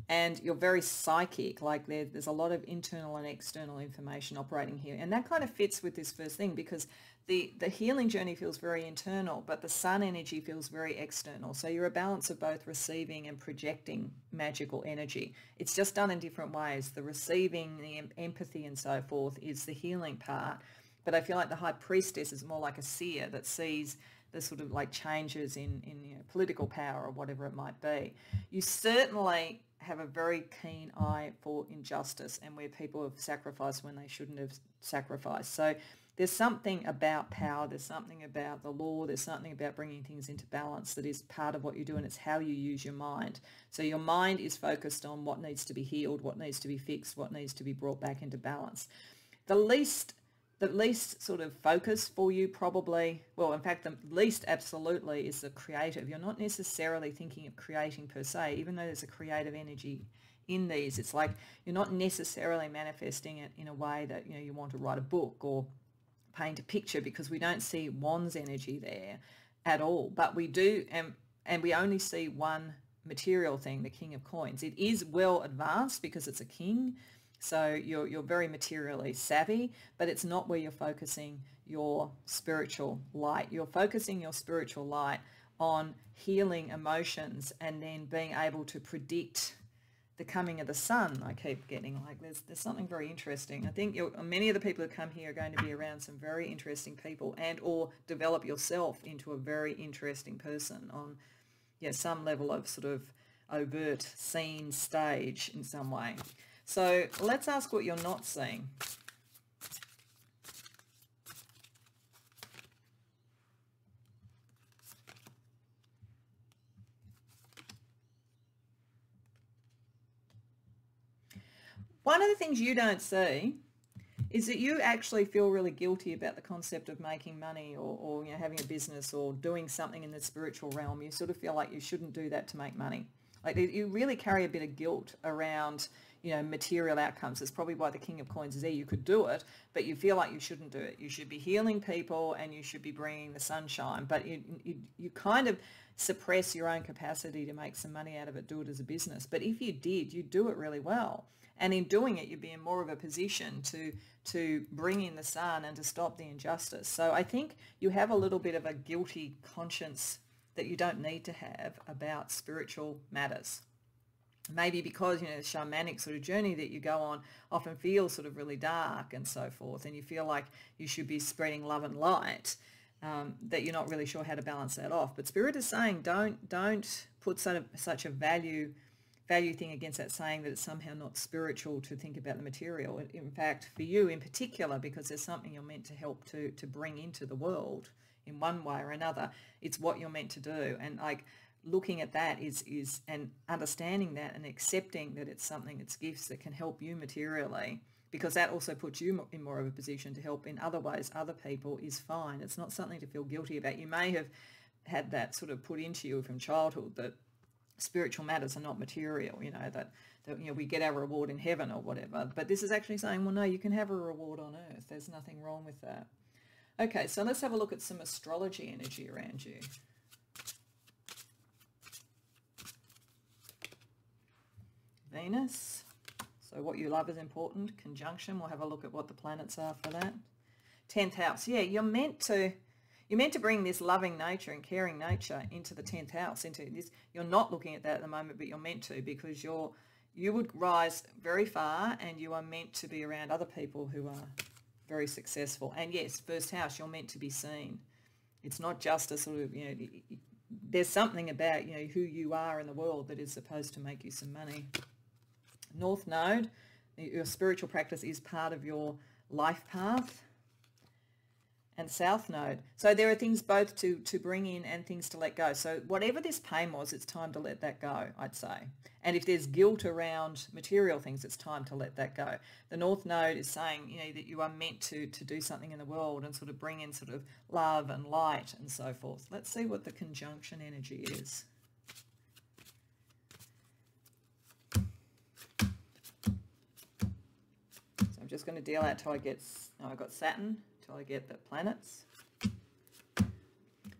and you're very psychic like there, there's a lot of internal and external information operating here and that kind of fits with this first thing because the, the healing journey feels very internal, but the sun energy feels very external. So you're a balance of both receiving and projecting magical energy. It's just done in different ways. The receiving, the empathy and so forth is the healing part. But I feel like the high priestess is more like a seer that sees the sort of like changes in, in you know, political power or whatever it might be. You certainly have a very keen eye for injustice and where people have sacrificed when they shouldn't have sacrificed. So there's something about power, there's something about the law, there's something about bringing things into balance that is part of what you do and it's how you use your mind. So your mind is focused on what needs to be healed, what needs to be fixed, what needs to be brought back into balance. The least the least sort of focus for you probably, well, in fact, the least absolutely is the creative. You're not necessarily thinking of creating per se, even though there's a creative energy in these. It's like you're not necessarily manifesting it in a way that, you know, you want to write a book or paint a picture because we don't see Wands energy there at all. But we do, and, and we only see one material thing, the King of Coins. It is well advanced because it's a king, so you're, you're very materially savvy, but it's not where you're focusing your spiritual light. You're focusing your spiritual light on healing emotions and then being able to predict the coming of the sun, I keep getting like there's there's something very interesting. I think many of the people who come here are going to be around some very interesting people and or develop yourself into a very interesting person on yeah some level of sort of overt scene stage in some way. So let's ask what you're not seeing. One of the things you don't see is that you actually feel really guilty about the concept of making money or, or you know, having a business or doing something in the spiritual realm. You sort of feel like you shouldn't do that to make money. Like you really carry a bit of guilt around, you know, material outcomes. It's probably why the King of Coins is there. You could do it, but you feel like you shouldn't do it. You should be healing people and you should be bringing the sunshine. But you, you, you kind of suppress your own capacity to make some money out of it, do it as a business. But if you did, you'd do it really well. And in doing it, you'd be in more of a position to, to bring in the sun and to stop the injustice. So I think you have a little bit of a guilty conscience that you don't need to have about spiritual matters. Maybe because, you know, the shamanic sort of journey that you go on often feels sort of really dark and so forth, and you feel like you should be spreading love and light, um, that you're not really sure how to balance that off. But Spirit is saying don't, don't put such a, such a value value thing against that saying that it's somehow not spiritual to think about the material. In fact, for you in particular, because there's something you're meant to help to, to bring into the world in one way or another, it's what you're meant to do. And like looking at that is, is and understanding that and accepting that it's something, it's gifts that can help you materially because that also puts you in more of a position to help in other ways other people is fine. It's not something to feel guilty about. You may have had that sort of put into you from childhood that spiritual matters are not material, you know, that, that, you know, we get our reward in heaven or whatever. But this is actually saying, well, no, you can have a reward on earth. There's nothing wrong with that. Okay, so let's have a look at some astrology energy around you. Venus. So what you love is important. Conjunction. We'll have a look at what the planets are for that. 10th house. Yeah, you're meant to you're meant to bring this loving nature and caring nature into the 10th house, into this. You're not looking at that at the moment, but you're meant to because you're, you would rise very far and you are meant to be around other people who are very successful. And yes, first house, you're meant to be seen. It's not just a sort of, you know, there's something about, you know, who you are in the world that is supposed to make you some money. North Node, your spiritual practice is part of your life path and south node. So there are things both to, to bring in and things to let go. So whatever this pain was, it's time to let that go, I'd say. And if there's guilt around material things, it's time to let that go. The north node is saying, you know, that you are meant to, to do something in the world and sort of bring in sort of love and light and so forth. Let's see what the conjunction energy is. So I'm just going to deal out till I get, oh, I got Saturn, I get the planets.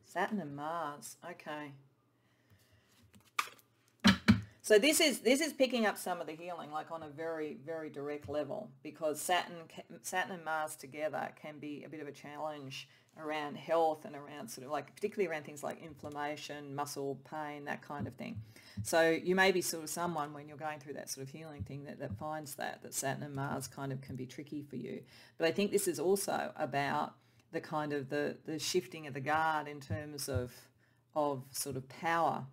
Saturn and Mars. Okay. So this is this is picking up some of the healing, like on a very very direct level, because Saturn Saturn and Mars together can be a bit of a challenge around health and around sort of like particularly around things like inflammation, muscle pain, that kind of thing. So you may be sort of someone when you're going through that sort of healing thing that, that finds that, that Saturn and Mars kind of can be tricky for you. But I think this is also about the kind of the, the shifting of the guard in terms of, of sort of power.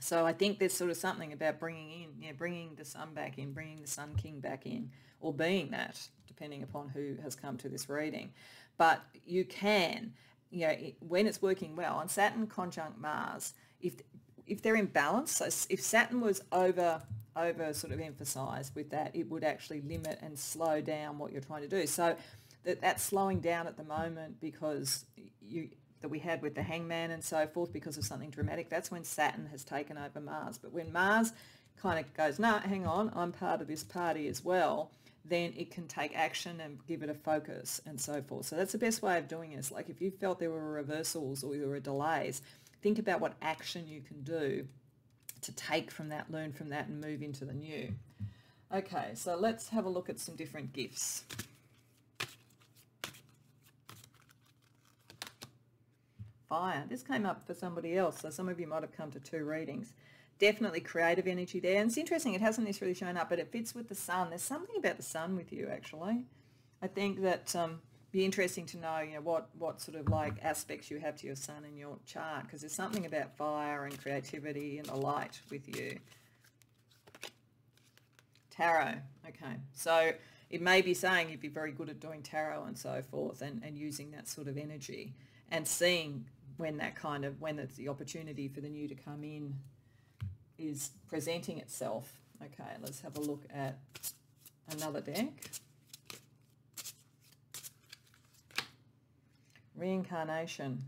So I think there's sort of something about bringing in, know, bringing the sun back in, bringing the sun king back in, or being that, depending upon who has come to this reading. But you can, you know, when it's working well, on Saturn conjunct Mars, if if they're in balance, so if Saturn was over over sort of emphasized with that, it would actually limit and slow down what you're trying to do. So that that's slowing down at the moment because you that we had with the hangman and so forth because of something dramatic. That's when Saturn has taken over Mars. But when Mars kind of goes, no, hang on, I'm part of this party as well, then it can take action and give it a focus and so forth. So that's the best way of doing it. like if you felt there were reversals or there were delays, think about what action you can do to take from that, learn from that, and move into the new. Okay, so let's have a look at some different gifts. Fire. This came up for somebody else, so some of you might have come to two readings. Definitely creative energy there. And it's interesting, it hasn't necessarily shown up, but it fits with the sun. There's something about the sun with you, actually. I think that um, be interesting to know, you know, what, what sort of like aspects you have to your sun in your chart because there's something about fire and creativity and the light with you. Tarot. Okay. So it may be saying you'd be very good at doing tarot and so forth and, and using that sort of energy and seeing when that kind of, when it's the opportunity for the new to come in is presenting itself. Okay, let's have a look at another deck. Reincarnation.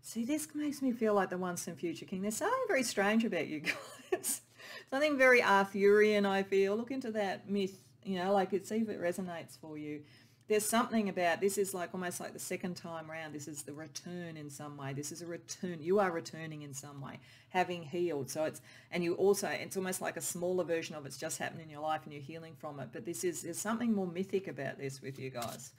See, this makes me feel like the once and future king. There's something very strange about you [laughs] guys. something very Arthurian, I feel. Look into that myth, you know, like it, see if it resonates for you. There's something about, this is like almost like the second time round. This is the return in some way. This is a return. You are returning in some way, having healed. So it's, and you also, it's almost like a smaller version of it's just happened in your life and you're healing from it. But this is, there's something more mythic about this with you guys.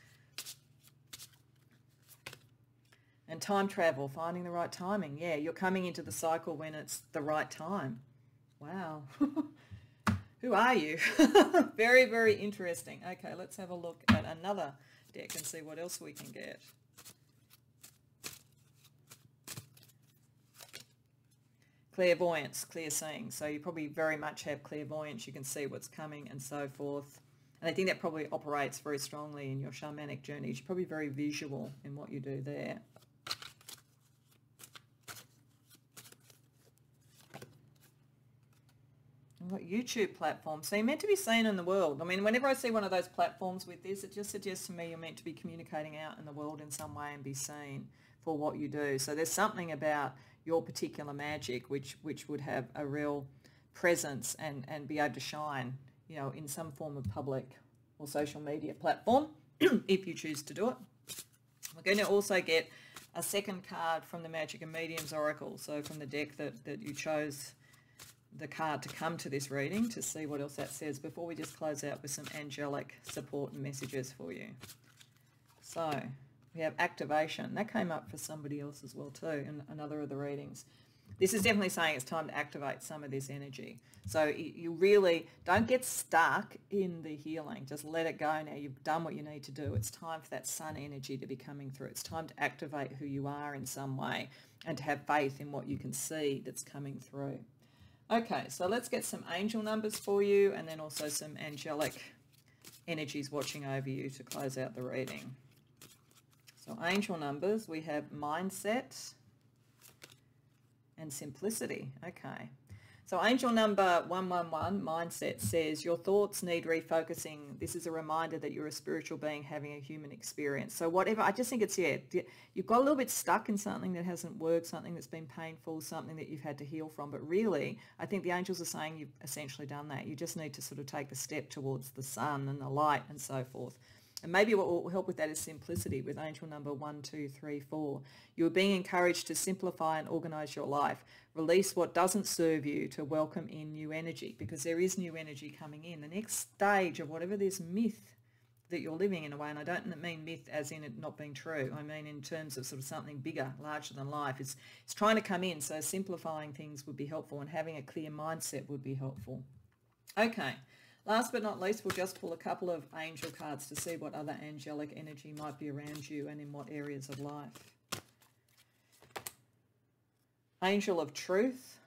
And time travel, finding the right timing. Yeah, you're coming into the cycle when it's the right time. Wow. [laughs] Who are you? [laughs] very, very interesting. Okay, let's have a look at another deck and see what else we can get. Clairvoyance, clear seeing. So you probably very much have clairvoyance. You can see what's coming and so forth. And I think that probably operates very strongly in your shamanic journey. You're probably very visual in what you do there. What YouTube platform? So you're meant to be seen in the world. I mean, whenever I see one of those platforms with this, it just suggests to me you're meant to be communicating out in the world in some way and be seen for what you do. So there's something about your particular magic which which would have a real presence and, and be able to shine, you know, in some form of public or social media platform [clears throat] if you choose to do it. We're going to also get a second card from the Magick and Mediums Oracle, so from the deck that, that you chose the card to come to this reading to see what else that says before we just close out with some angelic support and messages for you. So we have activation. That came up for somebody else as well too in another of the readings. This is definitely saying it's time to activate some of this energy. So you really don't get stuck in the healing. Just let it go now. You've done what you need to do. It's time for that sun energy to be coming through. It's time to activate who you are in some way and to have faith in what you can see that's coming through. Okay, so let's get some angel numbers for you and then also some angelic energies watching over you to close out the reading. So angel numbers, we have mindset and simplicity. Okay. So angel number 111, mindset, says your thoughts need refocusing. This is a reminder that you're a spiritual being having a human experience. So whatever, I just think it's, yeah, you've got a little bit stuck in something that hasn't worked, something that's been painful, something that you've had to heal from. But really, I think the angels are saying you've essentially done that. You just need to sort of take the step towards the sun and the light and so forth. And maybe what will help with that is simplicity with angel number one, two, three, four. You're being encouraged to simplify and organize your life. Release what doesn't serve you to welcome in new energy because there is new energy coming in. The next stage of whatever this myth that you're living in a way, and I don't mean myth as in it not being true. I mean in terms of sort of something bigger, larger than life. It's, it's trying to come in, so simplifying things would be helpful and having a clear mindset would be helpful. Okay, Last but not least, we'll just pull a couple of angel cards to see what other angelic energy might be around you and in what areas of life. Angel of truth.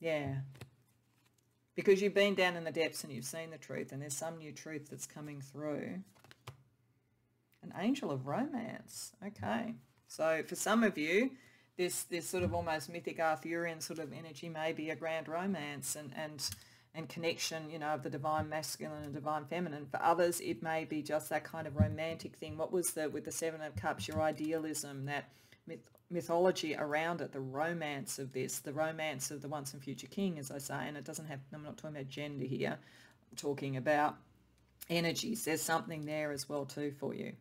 Yeah. Because you've been down in the depths and you've seen the truth and there's some new truth that's coming through. An angel of romance. Okay. So for some of you, this, this sort of almost mythic Arthurian sort of energy may be a grand romance and, and and connection, you know, of the divine masculine and divine feminine. For others, it may be just that kind of romantic thing. What was the, with the Seven of Cups, your idealism, that myth, mythology around it, the romance of this, the romance of the once and future king, as I say, and it doesn't have, I'm not talking about gender here, I'm talking about energies. There's something there as well too for you.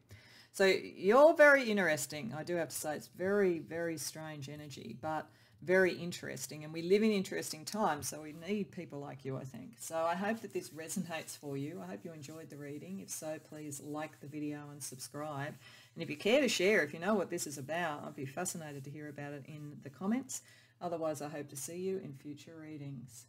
So you're very interesting. I do have to say it's very, very strange energy, but very interesting and we live in interesting times so we need people like you I think so I hope that this resonates for you I hope you enjoyed the reading if so please like the video and subscribe and if you care to share if you know what this is about I'd be fascinated to hear about it in the comments. Otherwise I hope to see you in future readings